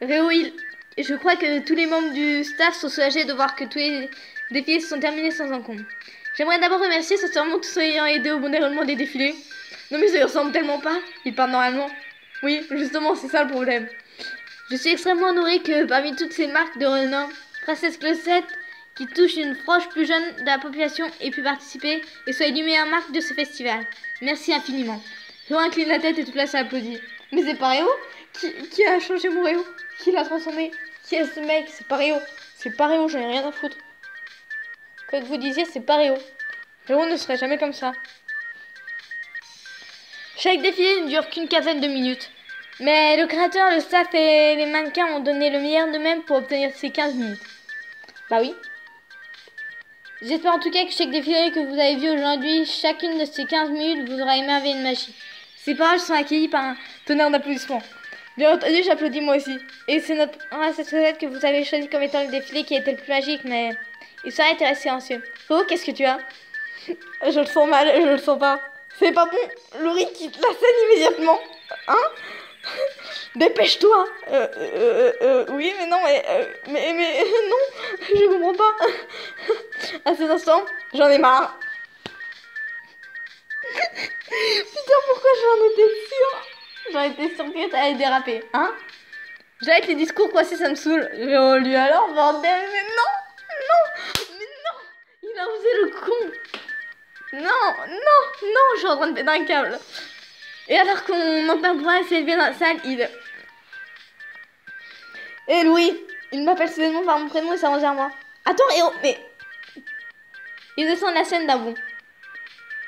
Réo, il... je crois que tous les membres du staff sont soulagés de voir que tous les défilés se sont terminés sans encombre. J'aimerais d'abord remercier sincèrement tous ceux ayant aidé au bon déroulement des défilés. Non mais ça ressemble tellement pas. Ils parlent normalement. Oui, justement, c'est ça le problème. Je suis extrêmement honorée que parmi toutes ces marques de renom, Princesse Closette, qui touche une frange plus jeune de la population, ait pu participer et soit élue meilleure marque de ce festival. Merci infiniment. Réo incline la tête et toute la salle applaudit. Mais c'est pas qui, a changé mon Réo Qui l'a transformé Qui est ce mec? C'est pas. C'est pas j'en ai rien à foutre. Quoi que vous disiez, c'est pas Réo. Réo ne serait jamais comme ça. Chaque défilé ne dure qu'une quinzaine de minutes. Mais le créateur, le staff et les mannequins ont donné le meilleur d'eux-mêmes pour obtenir ces 15 minutes. Bah oui. J'espère en tout cas que chaque défilé que vous avez vu aujourd'hui, chacune de ces 15 minutes vous aura émerveillé de magie. Ces paroles sont accueillies par un tonnerre d'applaudissements. Bien entendu, j'applaudis moi aussi. Et c'est notre cette que vous avez choisi comme étant le défilé qui été le plus magique, mais il été resté silencieux. Oh, qu'est-ce que tu as? Je le sens mal, je le sens pas. C'est pas bon. Laurie quitte la scène immédiatement. Hein? [laughs] Dépêche-toi euh, euh, euh, Oui, mais non, mais, mais, mais [laughs] non, je comprends pas. À cet instant, j'en ai marre. Putain, pourquoi j'en étais sûre? J'en étais sûre que t'allais déraper, hein? J'arrête les discours, quoi, si ça me saoule. Mais oh, lui alors, bordel, mais non Non Mais non Il a osé le con Non, non, non, je suis en train de péter un câble. Et alors qu'on entend pour s'élever dans la salle, il... Et eh, Louis, il m'appelle soudainement par mon prénom et s'avance vers moi. Attends, et mais... Il descend de la scène d'un.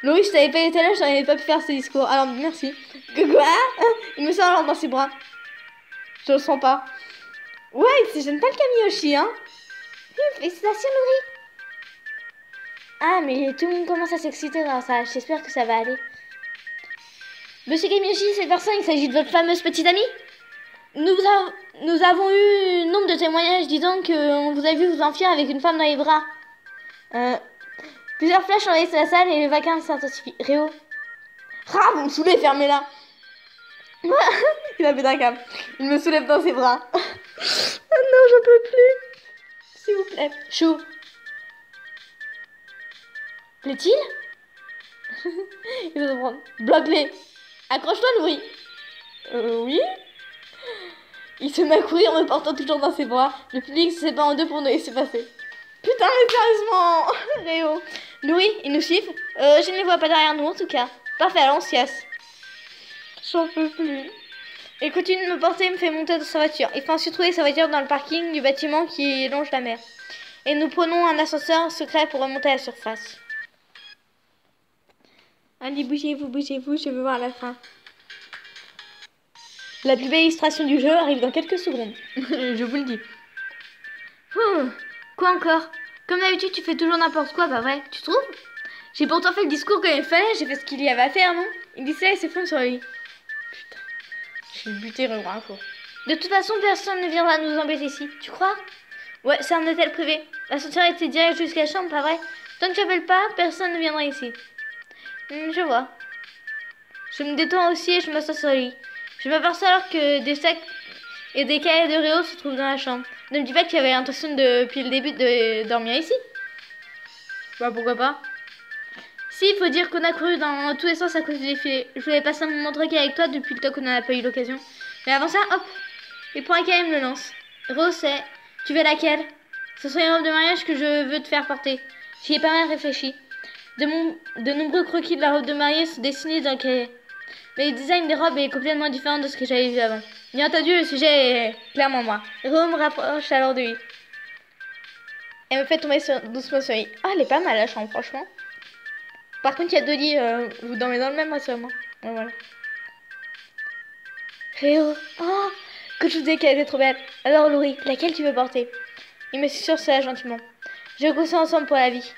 Louis, je t'avais pas été là, je pas pu faire ce discours. Alors, merci. Quoi? Il me sent alors dans ses bras. Je le sens pas. Ouais, il se gêne pas le Kamiyoshi, hein Félicitations, Louis. Ah, mais tout le monde commence à s'exciter dans ça. J'espère que ça va aller. Monsieur Kamiyoshi, cette personne, il s'agit de votre fameuse petite amie nous, avons eu nombre de témoignages disant qu'on vous a vu vous enfuir avec une femme dans les bras. Euh, plusieurs flashs ont laissé la salle et le vacarme s'intensifie. Réo Ah, vous me saoulez, fermez-la [laughs] Il a fait un câble. Il me soulève dans ses bras. [laughs] ah non, je peux plus. S'il vous plaît. Chou. Plaît-il? [laughs] Il va se prendre. Bloque-les. Accroche-toi, Louis. Euh, oui. Il se met à courir en me portant toujours dans ses bras. Le public se sépare en deux pour nous laisser passer. Putain, mais sérieusement [laughs] Réo. Louis, il nous suivent euh, Je ne les vois pas derrière nous en tout cas. Parfait, alors on se casse. J'en peux plus. Il continue de me porter et me fait monter dans sa voiture. Il fait ensuite trouver sa voiture dans le parking du bâtiment qui longe la mer. Et nous prenons un ascenseur secret pour remonter à la surface. Allez, bougez-vous, bougez-vous, je veux voir la fin. La plus belle illustration du jeu arrive dans quelques secondes. [laughs] je vous le dis. Oh, quoi encore? Comme d'habitude, tu fais toujours n'importe quoi, pas vrai? Tu trouves? J'ai pourtant fait le discours comme il fallait, j'ai fait ce qu'il y avait à faire, non? Il dit ça et c'est sur lui. Putain, je suis buté, info. De toute façon, personne ne viendra nous embêter ici, tu crois? Ouais, c'est un hôtel privé. L'ascenseur était direct jusqu'à la chambre, pas vrai? Tant que tu appelles pas, personne ne viendra ici. Hmm, je vois. Je me détends aussi et je m'assois sur lui. Je m'aperçois alors que des sacs et des cahiers de Réo se trouvent dans la chambre. Ne me dis pas que tu avais l'intention depuis le début de dormir ici. Bah pourquoi pas. Si, il faut dire qu'on a couru dans tous les sens à cause du défilé. Je voulais passer un moment tranquille avec toi depuis le temps qu'on n'a pas eu l'occasion. Mais avant ça, hop, il prend un cahier et me le lance. C'est... Tu veux laquelle? Ce sont les robes de mariage que je veux te faire porter. J'y ai pas mal réfléchi. De, nombreux croquis de la robe de mariée sont dessinés dans le cahier. Mais le design des robes est complètement différent de ce que j'avais vu avant. Bien entendu, le sujet est clairement moi. Rome me rapproche alors de lui. Elle me fait tomber doucement sur lui. Ah, elle est pas mal la chambre, franchement. Par contre, il y a deux lits. Vous dormez dans le même, rassurez-moi. voilà. Réo. Oh, que je vous dis qu'elle était trop belle. Alors, Laurie, laquelle tu veux porter? Il me susurre cela gentiment. Je consens ensemble pour la vie.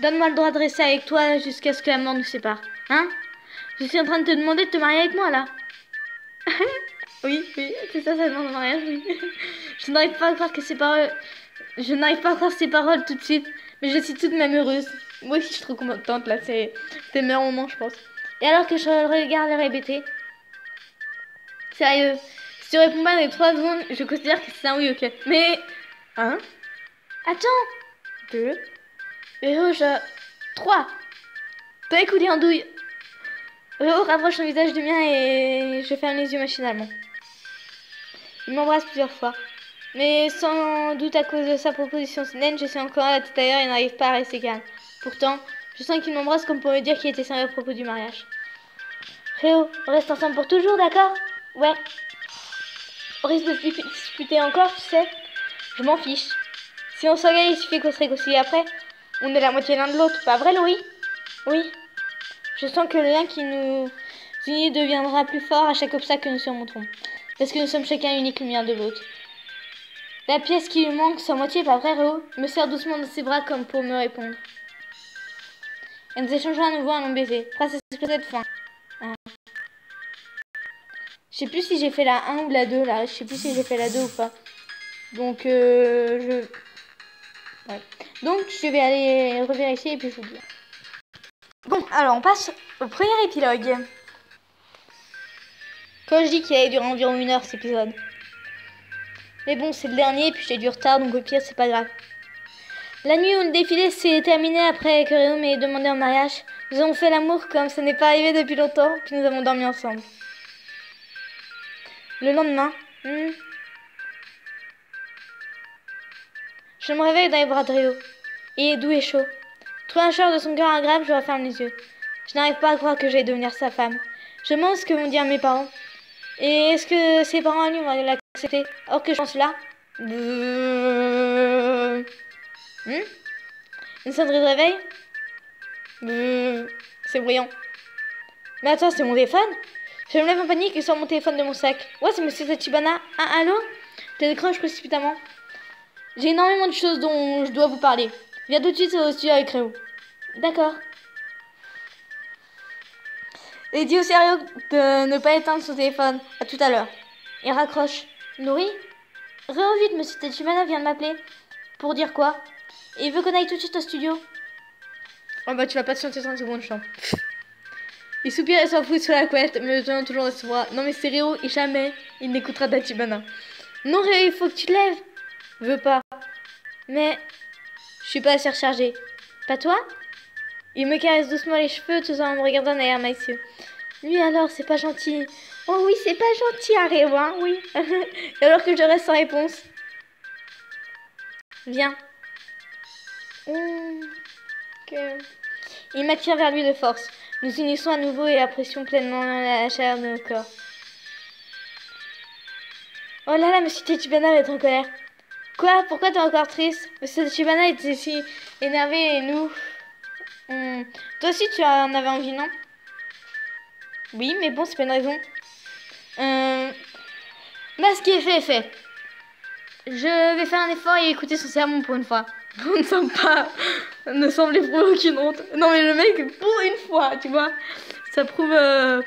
Donne-moi le droit de rester avec toi jusqu'à ce que la mort nous sépare. Hein? Je suis en train de te demander de te marier avec moi là. [laughs] oui, oui, c'est ça, ça demande de mariage. [laughs] Je n'arrive pas à croire que ces paroles. Je n'arrive pas à croire ces paroles tout de suite, mais je suis tout de même heureuse. Moi aussi, je suis trop contente là, c'est le meilleur moment, je pense. Et alors que je regarde les répéter Sérieux, si tu réponds pas dans les 3 secondes, je considère que c'est un oui, ok. Mais. Hein? Attends 2 rouge. Trois. T'as écouté en douille. Réo rapproche son visage du mien et je ferme les yeux machinalement. Il m'embrasse plusieurs fois. Mais sans doute à cause de sa proposition soudaine, je suis encore à la tête ailleurs et n'arrive pas à rester calme. Pourtant, je sens qu'il m'embrasse comme pour me dire qu'il était sérieux à propos du mariage. Réo, on reste ensemble pour toujours, d'accord? Ouais. On risque de se disputer encore, tu sais. Je m'en fiche. Si on s'engage, il suffit qu'on se réconcilie après. On est la moitié l'un de l'autre, pas vrai, Louis? Oui. Je sens que le lien qui nous unit deviendra plus fort à chaque obstacle que nous surmonterons. Parce que nous sommes chacun unique l'un de l'autre. La pièce qui lui manque, sa moitié, pas vrai, Réo Me serre doucement dans ses bras comme pour me répondre. Et nous échangeons à nouveau un long baiser. À cette fin? Je sais plus si j'ai fait la 1 ou la 2 là. Je sais plus si j'ai fait la 2 ou pas. Donc, euh, je... Ouais. Donc, je vais aller revérifier et puis je vous dis. Bon, alors on passe au premier épilogue. Quand je dis qu'il a duré environ une heure cet épisode. Mais bon, c'est le dernier, puis j'ai du retard, donc au pire, c'est pas grave. La nuit où le défilé s'est terminé après que Réo m'ait demandé en mariage, nous avons fait l'amour comme ça n'est pas arrivé depuis longtemps, puis nous avons dormi ensemble. Le lendemain, hmm, je me réveille dans les bras de Rio. Il est doux et chaud. Char de son cœur agréable, je referme les yeux. Je n'arrive pas à croire que je vais devenir sa femme. Je demande ce que vont dire mes parents. Et est-ce que ses parents à lui vont l'accepter Or que je pense là. Hmm? Une sonnerie de réveil? C'est bruyant. Mais attends, c'est mon téléphone? Je me lève en panique et sors mon téléphone de mon sac. Ouais, c'est monsieur Tachibana. Ah, allô? Je décroche précipitamment. J'ai énormément de choses dont je dois vous parler. Viens tout de suite au studio avec Réo. D'accord. Et dis au sérieux de ne pas éteindre son téléphone. À tout à l'heure. Il raccroche. Nourri Réo, vite, monsieur Tachibana vient de m'appeler. Pour dire quoi il veut qu'on aille tout de suite au studio. Oh bah tu vas pas te sentir 30 secondes, je il soupire et s'enfuit sous la couette, me tenant toujours dans ses bras. Non mais c'est Réo, et jamais il n'écoutera Tachibana. Non Réo, il faut que tu te lèves. Veux pas. Mais je suis pas assez rechargée. Pas toi? Il me caresse doucement les cheveux tout en me regardant derrière mes yeux. Lui alors, c'est pas gentil. Oh oui, c'est pas gentil, hein, Réo, hein, oui. [laughs] alors que je reste sans réponse? Viens. Hum. Il m'attire vers lui de force. Nous unissons à nouveau et apprécions pleinement la chair de nos corps. Oh là là, Monsieur Tachibana est en colère. Quoi? Pourquoi t'es encore triste? Monsieur Tachibana était si énervé et nous... Toi aussi tu en avais envie, non? Oui, mais bon, c'est pas une raison. Euh... Bah, ce qui est fait est fait. Je vais faire un effort et écouter son sermon pour une fois. [laughs] On ne semble pas ne semble éprouver aucune honte. Non mais le mec, pour une fois, tu vois, ça prouve... Euh,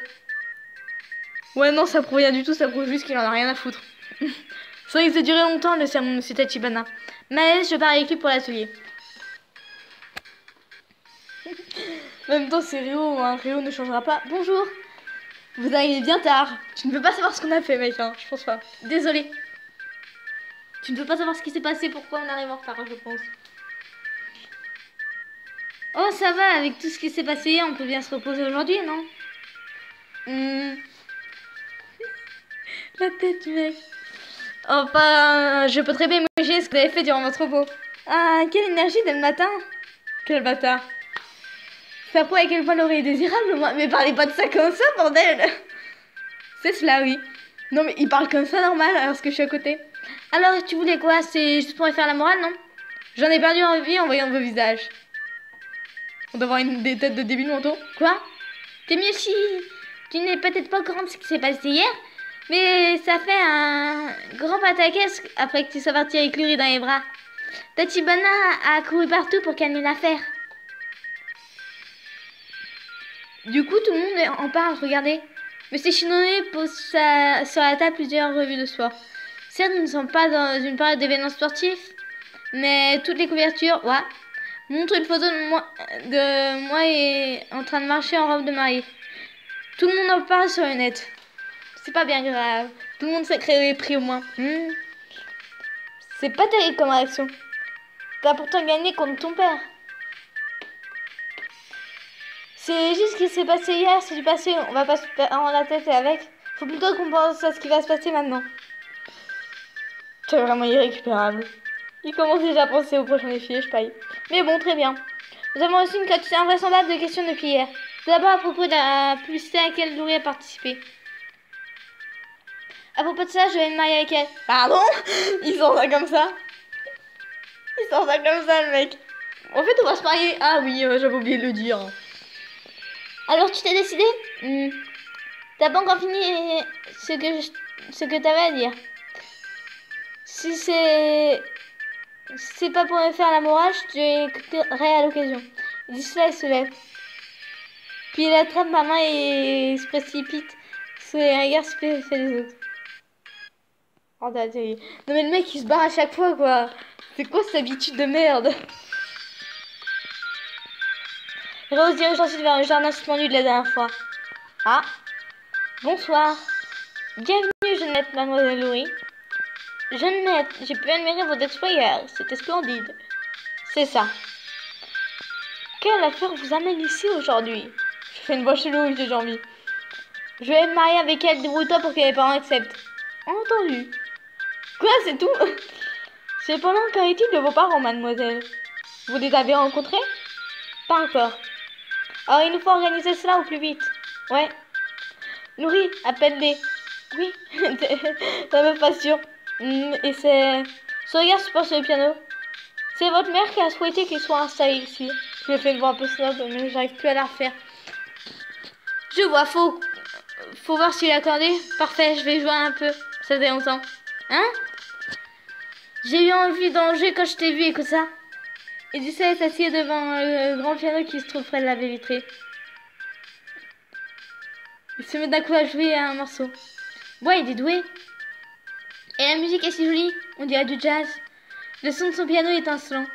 ouais non, ça prouve rien du tout, ça prouve juste qu'il en a rien à foutre. [laughs] ça risque de durer longtemps le sermon de Monsieur Tachibana. Mais je pars avec lui pour l'atelier. en [laughs] même temps, c'est Rio, hein. Rio ne changera pas. Bonjour Vous arrivez bien tard. Tu ne peux pas savoir ce qu'on a fait, mec, hein. je pense pas. Désolé. Tu ne peux pas savoir ce qui s'est passé, pourquoi on arrive en retard, je pense. Oh, ça va, avec tout ce qui s'est passé on peut bien se reposer aujourd'hui, non? Hmm. [laughs] La tête du mec. Enfin, je peux très bien imaginer ce que vous avez fait durant votre repos. Ah, quelle énergie dès le matin Quel bâtard Faire quoi à quel point l'aurait désirable, moi Mais parlez pas de ça comme ça, bordel C'est cela, oui. Non, mais il parle comme ça, normal, alors que je suis à côté. Alors, tu voulais quoi? C'est juste pour faire la morale, non? J'en ai perdu envie en voyant vos visages. On doit avoir une, des têtes de début de manteau. Quoi? T'es mieux si tu n'es peut-être pas au courant de ce qui s'est passé hier? Mais ça fait un grand pataquès après que tu sois parti avec Luri dans les bras. Tachibana a couru partout pour calmer l'affaire. Du coup, tout le monde en parle, regardez. Monsieur Shinone pose sur la table plusieurs revues de sport. Certes, nous ne sommes pas dans une période d'événements sportifs, mais toutes les couvertures, ouais, montrent une photo de moi, en train de marcher en robe de mariée. Tout le monde en parle sur le. C'est pas bien grave. Tout le monde s'est créé pris au moins. Hmm. C'est pas terrible comme réaction. T'as pourtant gagné contre ton père. C'est juste ce qui s'est passé hier, c'est du passé. On va pas se prendre la tête avec. Faut plutôt qu'on pense à ce qui va se passer maintenant. Es vraiment irrécupérable. Il commence déjà à penser au prochain défi, je paye. Mais bon, très bien. Nous avons aussi une quantité invraisemblable de questions depuis hier. D'abord à propos de la publicité à laquelle Laurie a participé. À propos de ça, je vais me marier avec elle. Pardon? Il sort ça comme ça Il sort ça comme ça, le mec. En fait, on va se marier. Ah oui, euh, j'avais oublié de le dire. Alors, tu t'es décidé? Hmm. T'as pas encore fini ce que je- ce que t'avais à dire. Si c'est si c'est pas pour me faire la morale, je t'écouterai à l'occasion. Il dit cela et se lève. Puis il attrape ma main et se précipite sous les regards stupéfaits des autres. Oh. Non mais le mec il se barre à chaque fois quoi. C'est quoi cette habitude de merde? Rose dirige ensuite vers le jardin suspendu de la dernière fois. Ah Bonsoir. Bienvenue Jeannette, mademoiselle Louis. Jeannette, j'ai pu admirer votre exploit hier. C'était splendide. C'est ça. Quelle affaire vous amène ici aujourd'hui? Je fais une voix chelou, j'ai envie. Je vais me marier avec elle, débrouille-toi pour que les parents acceptent. Entendu. Quoi, c'est tout? Cependant, qu'en est-il de vos parents, mademoiselle Vous les avez rencontrés? Pas encore. Alors, il nous faut organiser cela au plus vite. Ouais. Laurie, appelle-les. Oui, t'es même pas sûr. Hmm, Et c'est... Ce regard se passe sur le piano. C'est votre mère qui a souhaité qu'il soit installé ici. Je lui ai fait une voix un peu snob, mais j'arrive plus à la refaire. Je vois, faut... Faut voir s'il est accordé. Parfait, je vais jouer un peu. Ça fait longtemps. Hein? J'ai eu envie d'enlever quand je t'ai vu, écoute ça. Et du est assis devant le grand piano qui se trouve près de la baie vitrée. Il se met d'un coup à jouer un morceau. Ouais, il est doué. Et la musique est si jolie, on dirait du jazz. Le son de son piano est insolent.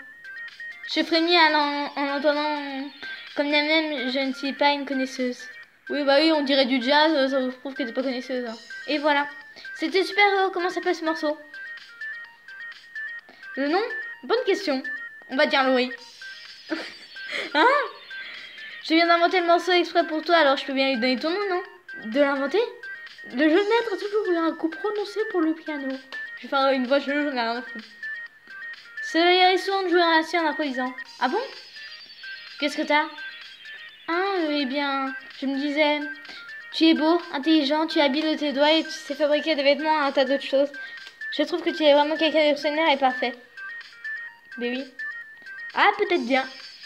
Je frémis en, en l'entendant, comme même je ne suis pas une connaisseuse. Oui, bah oui, on dirait du jazz, ça vous prouve que t'es pas connaisseuse. hein. Et voilà. C'était super héros, comment s'appelle ce morceau? Le nom? Bonne question. On va dire Laurie. [laughs] hein? Je viens d'inventer le morceau exprès pour toi, alors je peux bien lui donner ton nom, non? De l'inventer? Le jeune maître a toujours un coup prononcé pour le piano. Je vais faire une voix chelou, j'en ai rien à foutre. Souvent de jouer ainsi en improvisant. Ah bon? Qu'est-ce que t'as? Ah, eh bien, je me disais, tu es beau, intelligent, tu es habile de tes doigts et tu sais fabriquer des vêtements et un tas d'autres choses. Je trouve que tu es vraiment quelqu'un d'extraordinaire et parfait. Mais oui. Ah, peut-être bien.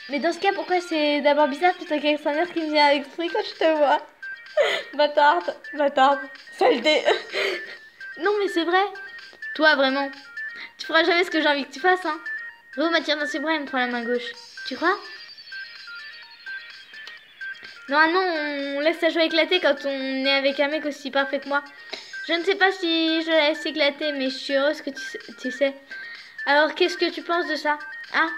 Mais dans ce cas, pourquoi c'est d'abord bizarre plutôt qu'extraordinaire qui me vient à l'esprit quand je te vois? [laughs] Bâtarde, bâtarde, saleté. [laughs] non, mais c'est vrai. Toi, vraiment. Tu feras jamais ce que j'ai envie que tu fasses, hein. Ro m'attire dans ses bras et me prend la main gauche. Tu crois? Normalement, on laisse sa joie éclater quand on est avec un mec aussi parfait que moi. Je ne sais pas si je la laisse éclater, mais je suis heureuse que tu sais. Alors, qu'est-ce que tu penses de ça Ah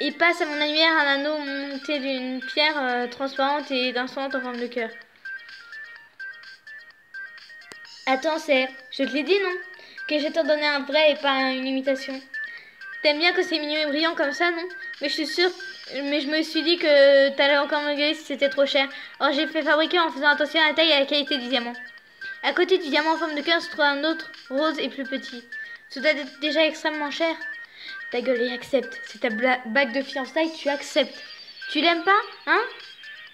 Il passe à mon annuaire un anneau monté d'une pierre euh, transparente et d'insolente en forme de cœur. Attends, c'est... Je te l'ai dit, non? Que je t'en donné un vrai et pas une imitation. T'aimes bien que c'est mignon et brillant comme ça, non? Mais je suis sûre... Mais je me suis dit que t'allais encore me gueuler si c'était trop cher. Alors j'ai fait fabriquer en faisant attention à la taille et à la qualité du diamant. À côté du diamant en forme de cœur se trouve un autre, rose et plus petit. Doit être déjà extrêmement cher. Ta gueule et accepte. C'est ta bague de fiançailles, tu acceptes. Tu l'aimes pas, hein?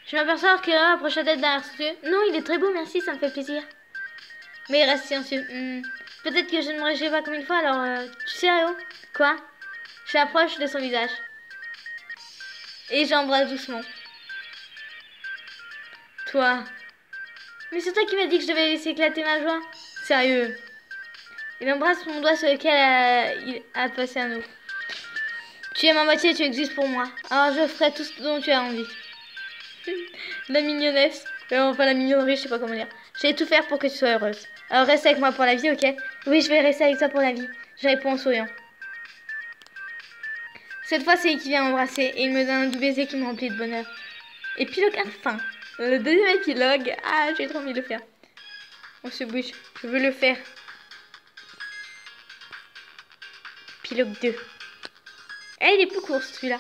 Je m'aperçois que approche la tête derrière ses. Non, il est très beau, merci, ça me fait plaisir. Mais il reste silencieux. Hmm. Peut-être que je ne me réjouis pas comme il faut, alors... euh, tu sais, Réo Quoi? Je m'approche de son visage. Et j'embrasse doucement. Toi, Mais c'est toi qui m'as dit que je devais laisser éclater ma joie. Sérieux. Il embrasse mon doigt sur lequel euh, il a passé un eau. Tu es ma moitié, tu existes pour moi. Alors je ferai tout ce dont tu as envie. [laughs] la mignonnesse. enfin la mignonnerie, je sais pas comment dire. Je vais tout faire pour que tu sois heureuse. Alors reste avec moi pour la vie, ok? Oui, je vais rester avec toi pour la vie. Je réponds en souriant. Cette fois, c'est lui qui vient m'embrasser et il me donne un doux baiser qui me remplit de bonheur. Épilogue fin. Le deuxième épilogue. Ah, j'ai trop envie de le faire. On se bouge. Je veux le faire. Épilogue 2. Eh, il est plus court celui-là.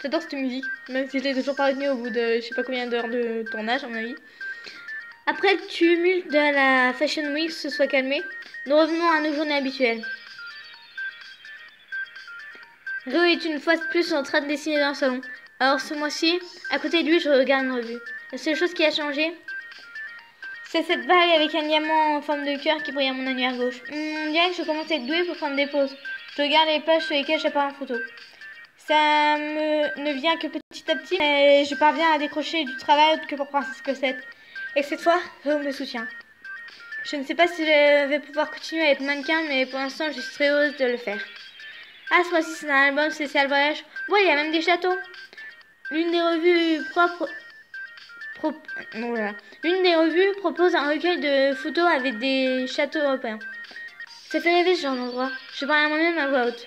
J'adore cette musique, même si je l'ai toujours pas retenue au bout de je sais pas combien d'heures de tournage, à mon avis. Après le tumulte de la Fashion Week se soit calmé, nous revenons à nos journées habituelles. Rio est une fois de plus en train de dessiner dans le salon. Alors ce mois-ci, à côté de lui, je regarde une revue. La seule chose qui a changé, c'est cette bague avec un diamant en forme de cœur qui brille à mon annuaire gauche. On dirait je commence à être douée pour prendre des pauses. Je regarde les pages sur lesquelles j'apparais en photo. Ça me ne vient que petit à petit, mais je parviens à décrocher du travail que pour Princesse Cosette. Et cette fois, Rio me soutient. Je ne sais pas si je vais pouvoir continuer à être mannequin, mais pour l'instant, je suis très heureuse de le faire. Ah, ce mois-ci, c'est un album spécial voyage. Ouais, il y a même des châteaux. L'une des revues propres... L'une des revues propose un recueil de photos avec des châteaux européens. Ça fait rêver ce genre d'endroit. Je parle à moi-même à voix haute.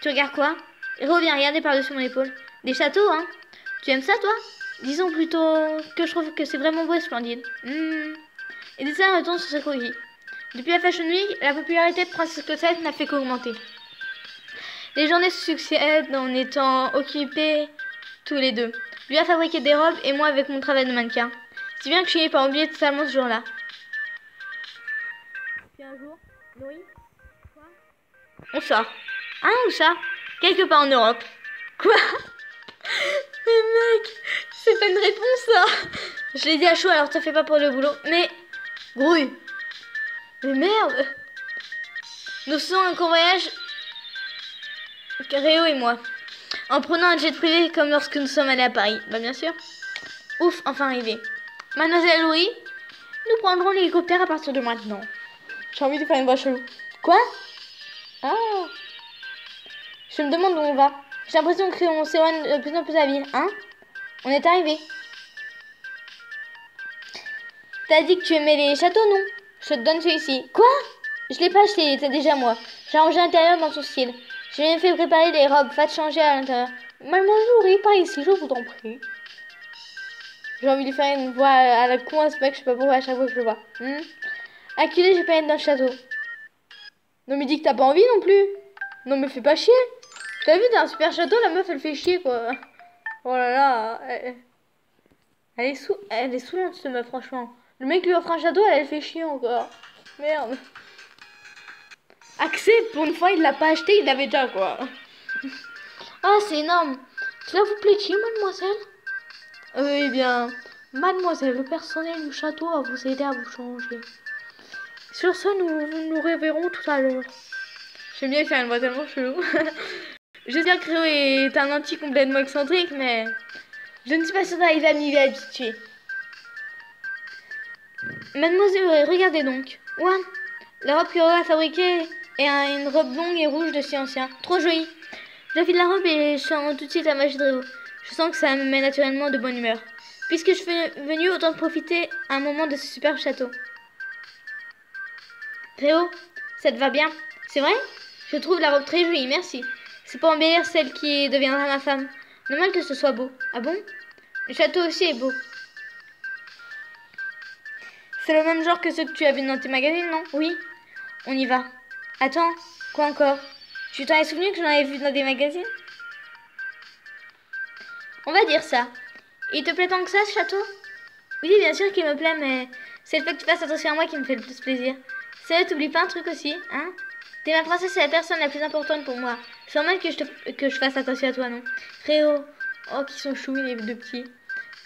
Tu regardes quoi? Héros vient regarder par-dessus mon épaule. Des châteaux, hein? Tu aimes ça, toi? Disons plutôt que je trouve que c'est vraiment beau et splendide. Hmm. Et ça retourne sur ses coquilles. Depuis la Fashion Week, la popularité de Princesse Cosette n'a fait qu'augmenter. Les journées se succèdent en étant occupés tous les deux. Lui a fabriqué des robes et moi avec mon travail de mannequin. Si bien que je n'ai pas oublié totalement ce jour-là. Puis un jour, oui, quoi? On sort. Ah, où ça Quelque part en Europe. Quoi? Mais mec, c'est pas une réponse ça Je l'ai dit à chaud alors ça fait pas pour le boulot. Mais, grouille. Mais merde Nous sommes un convoyage, Réo et moi. En prenant un jet privé comme lorsque nous sommes allés à Paris. Bah bien sûr. Ouf, enfin arrivé. Mademoiselle Louis, nous prendrons l'hélicoptère à partir de maintenant. J'ai envie de faire une voix chelou. Quoi? Ah je me demande où on va. J'ai l'impression qu'on s'éloigne de plus en plus à ville, hein? On est arrivé. T'as dit que tu aimais les châteaux, non? Je te donne celui-ci. Quoi? Je l'ai pas acheté, il était déjà moi. J'ai rangé l'intérieur dans son style. J'ai même fait préparer les robes, va te changer à l'intérieur. Mademoiselle, pas ici, je vous en prie. J'ai envie de faire une voix à la con à ce mec, je sais pas pourquoi à chaque fois que je le vois. Hmm? Acculé, je vais pas être dans le château. Non mais dis que t'as pas envie non plus. Non mais fais pas chier. T'as vu, dans un super château, la meuf, elle fait chier, quoi. Oh là là. Elle, est, sous... elle est saoulante, cette meuf, franchement. Le mec lui offre un château, elle, elle fait chier encore. Merde. Accès, pour une fois, il l'a pas acheté, il l'avait déjà, quoi. Ah, c'est énorme. Cela vous plaît-il, mademoiselle? Eh bien, mademoiselle, le personnel du château va vous aider à vous changer. Sur ce, nous nous reverrons tout à l'heure. J'aime bien faire une voix tellement chelou. [laughs] J'espère que Réo est un anti complètement excentrique, mais je ne suis pas sûre d'arriver à m'y habituer. Mademoiselle, regardez donc. Ouah, la robe que Réo a fabriquée est une robe longue et rouge de si ancien. Trop jolie. J'affile la robe et je sens tout de suite la magie de Réo. Je sens que ça me met naturellement de bonne humeur. Puisque je suis venue, autant profiter un moment de ce superbe château. Réo, ça te va bien? C'est vrai? Je trouve la robe très jolie, merci. C'est pour embellir celle qui deviendra ma femme. Normal que ce soit beau. Ah bon? Le château aussi est beau. C'est le même genre que ceux que tu as vus dans tes magazines, non? Oui. On y va. Attends, quoi encore? Tu t'en es souvenu que j'en avais vu dans des magazines? On va dire ça. Il te plaît tant que ça, ce château? Oui, bien sûr qu'il me plaît, mais c'est le fait que tu fasses attention à moi qui me fait le plus plaisir. C'est t'oublies pas un truc aussi, hein? T'es ma princesse, c'est la personne la plus importante pour moi. C'est normal que je, te, que je fasse attention à toi, non? Réo, oh, qui sont chouis les deux petits.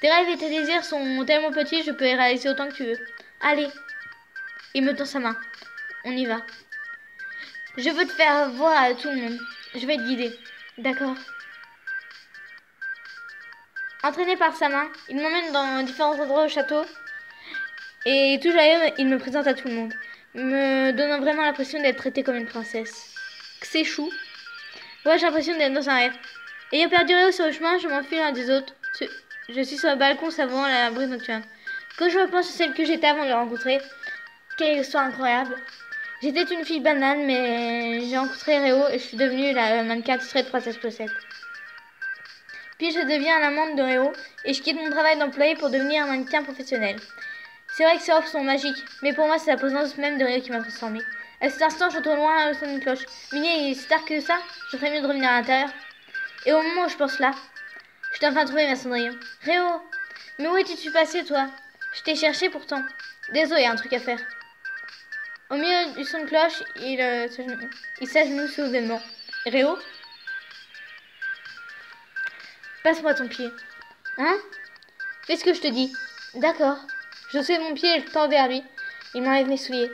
Tes rêves et tes désirs sont tellement petits, je peux les réaliser autant que tu veux. Allez. Il me tend sa main. On y va. Je veux te faire voir à tout le monde. Je vais te guider. D'accord Entraîné par sa main, il m'emmène dans différents endroits au château. Et tout joyeux, il me présente à tout le monde, me donnant vraiment l'impression d'être traité comme une princesse. C'est chou. Ouais, j'ai l'impression d'être dans un rêve. Ayant perdu Réo sur le chemin, je m'enfuis l'un des autres. Je suis sur le balcon savant la brise nocturne. Quand je repense à celle que j'étais avant de le rencontrer, quelle histoire incroyable. J'étais une fille banale, mais j'ai rencontré Réo et je suis devenue la mannequin de Princesse Cosette. Puis je deviens un amante de Réo et je quitte mon travail d'employé pour devenir un mannequin professionnel. C'est vrai que ces robes sont magiques, mais pour moi c'est la présence même de Réo qui m'a transformée. À cet instant, j'entends loin le son d'une cloche. Mini, si tard que ça, je ferais mieux de revenir à l'intérieur. Et au moment où je pense là, je t'ai enfin trouvé ma Cendrillon. Réo, mais où étais-tu passé, toi? Je t'ai cherché pourtant. Désolé, y a un truc à faire. Au milieu du son de cloche, il, euh, il s'agenouille soudainement. Réo? Passe-moi ton pied. Hein? Fais ce que je te dis? D'accord. Je soulève mon pied et je tends vers lui. Il m'enlève mes souliers.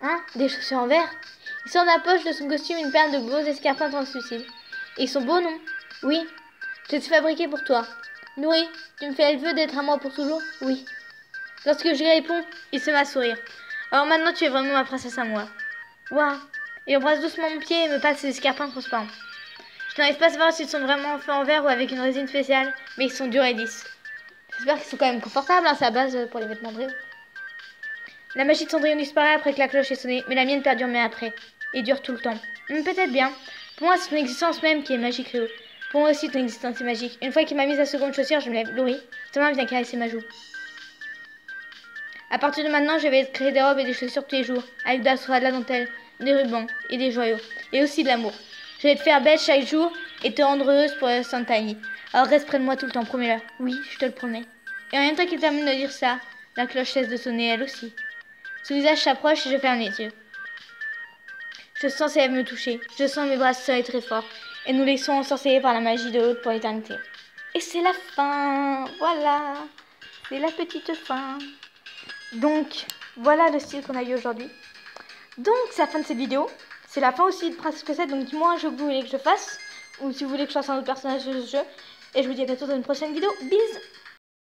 Hein? Des chaussures en verre? Il sort de la poche de son costume une paire de beaux escarpins translucides. Et ils sont beaux, non Oui. Je les ai fabriqués pour toi. Nourri, tu me fais le vœu d'être à moi pour toujours? Oui. Lorsque je lui réponds, il se met à sourire. Alors maintenant, tu es vraiment ma princesse à moi. Waouh Il embrasse doucement mon pied et me passe ses escarpins transparents. Je n'arrive pas à savoir s'ils sont vraiment faits en verre ou avec une résine spéciale, mais ils sont durs et lisses. J'espère qu'ils sont quand même confortables, hein, c'est base pour les vêtements de. La magie de Cendrillon disparaît après que la cloche est sonnée, mais la mienne perdure mais après, et dure tout le temps. Hmm, peut-être bien. Pour moi, c'est ton existence même qui est magique, Rio. Pour moi aussi, ton existence est magique. Une fois qu'il m'a mise la seconde chaussure, je me lève. Ta main vient caresser ma joue. À partir de maintenant, je vais créer des robes et des chaussures tous les jours, avec de la soie, de la dentelle, des rubans et des joyaux, et aussi de l'amour. Je vais te faire belle chaque jour et te rendre heureuse pour Santani. Alors reste près de moi tout le temps, promets-le. Oui, je te le promets. Et en même temps qu'il termine de dire ça, la cloche cesse de sonner elle aussi. Son visage s'approche et je ferme les yeux. Je sens ses lèvres me toucher. Je sens mes bras se serrer très fort. Et nous laissons ensorcelés par la magie de l'autre pour l'éternité. Et c'est la fin. Voilà. C'est la petite fin. Donc, voilà le style qu'on a eu aujourd'hui. Donc, c'est la fin de cette vidéo. C'est la fin aussi de Princesse Cosette. Donc, dis-moi un jeu que vous voulez que je fasse. Ou si vous voulez que je fasse un autre personnage de ce jeu. Et je vous dis à bientôt dans une prochaine vidéo. Bisous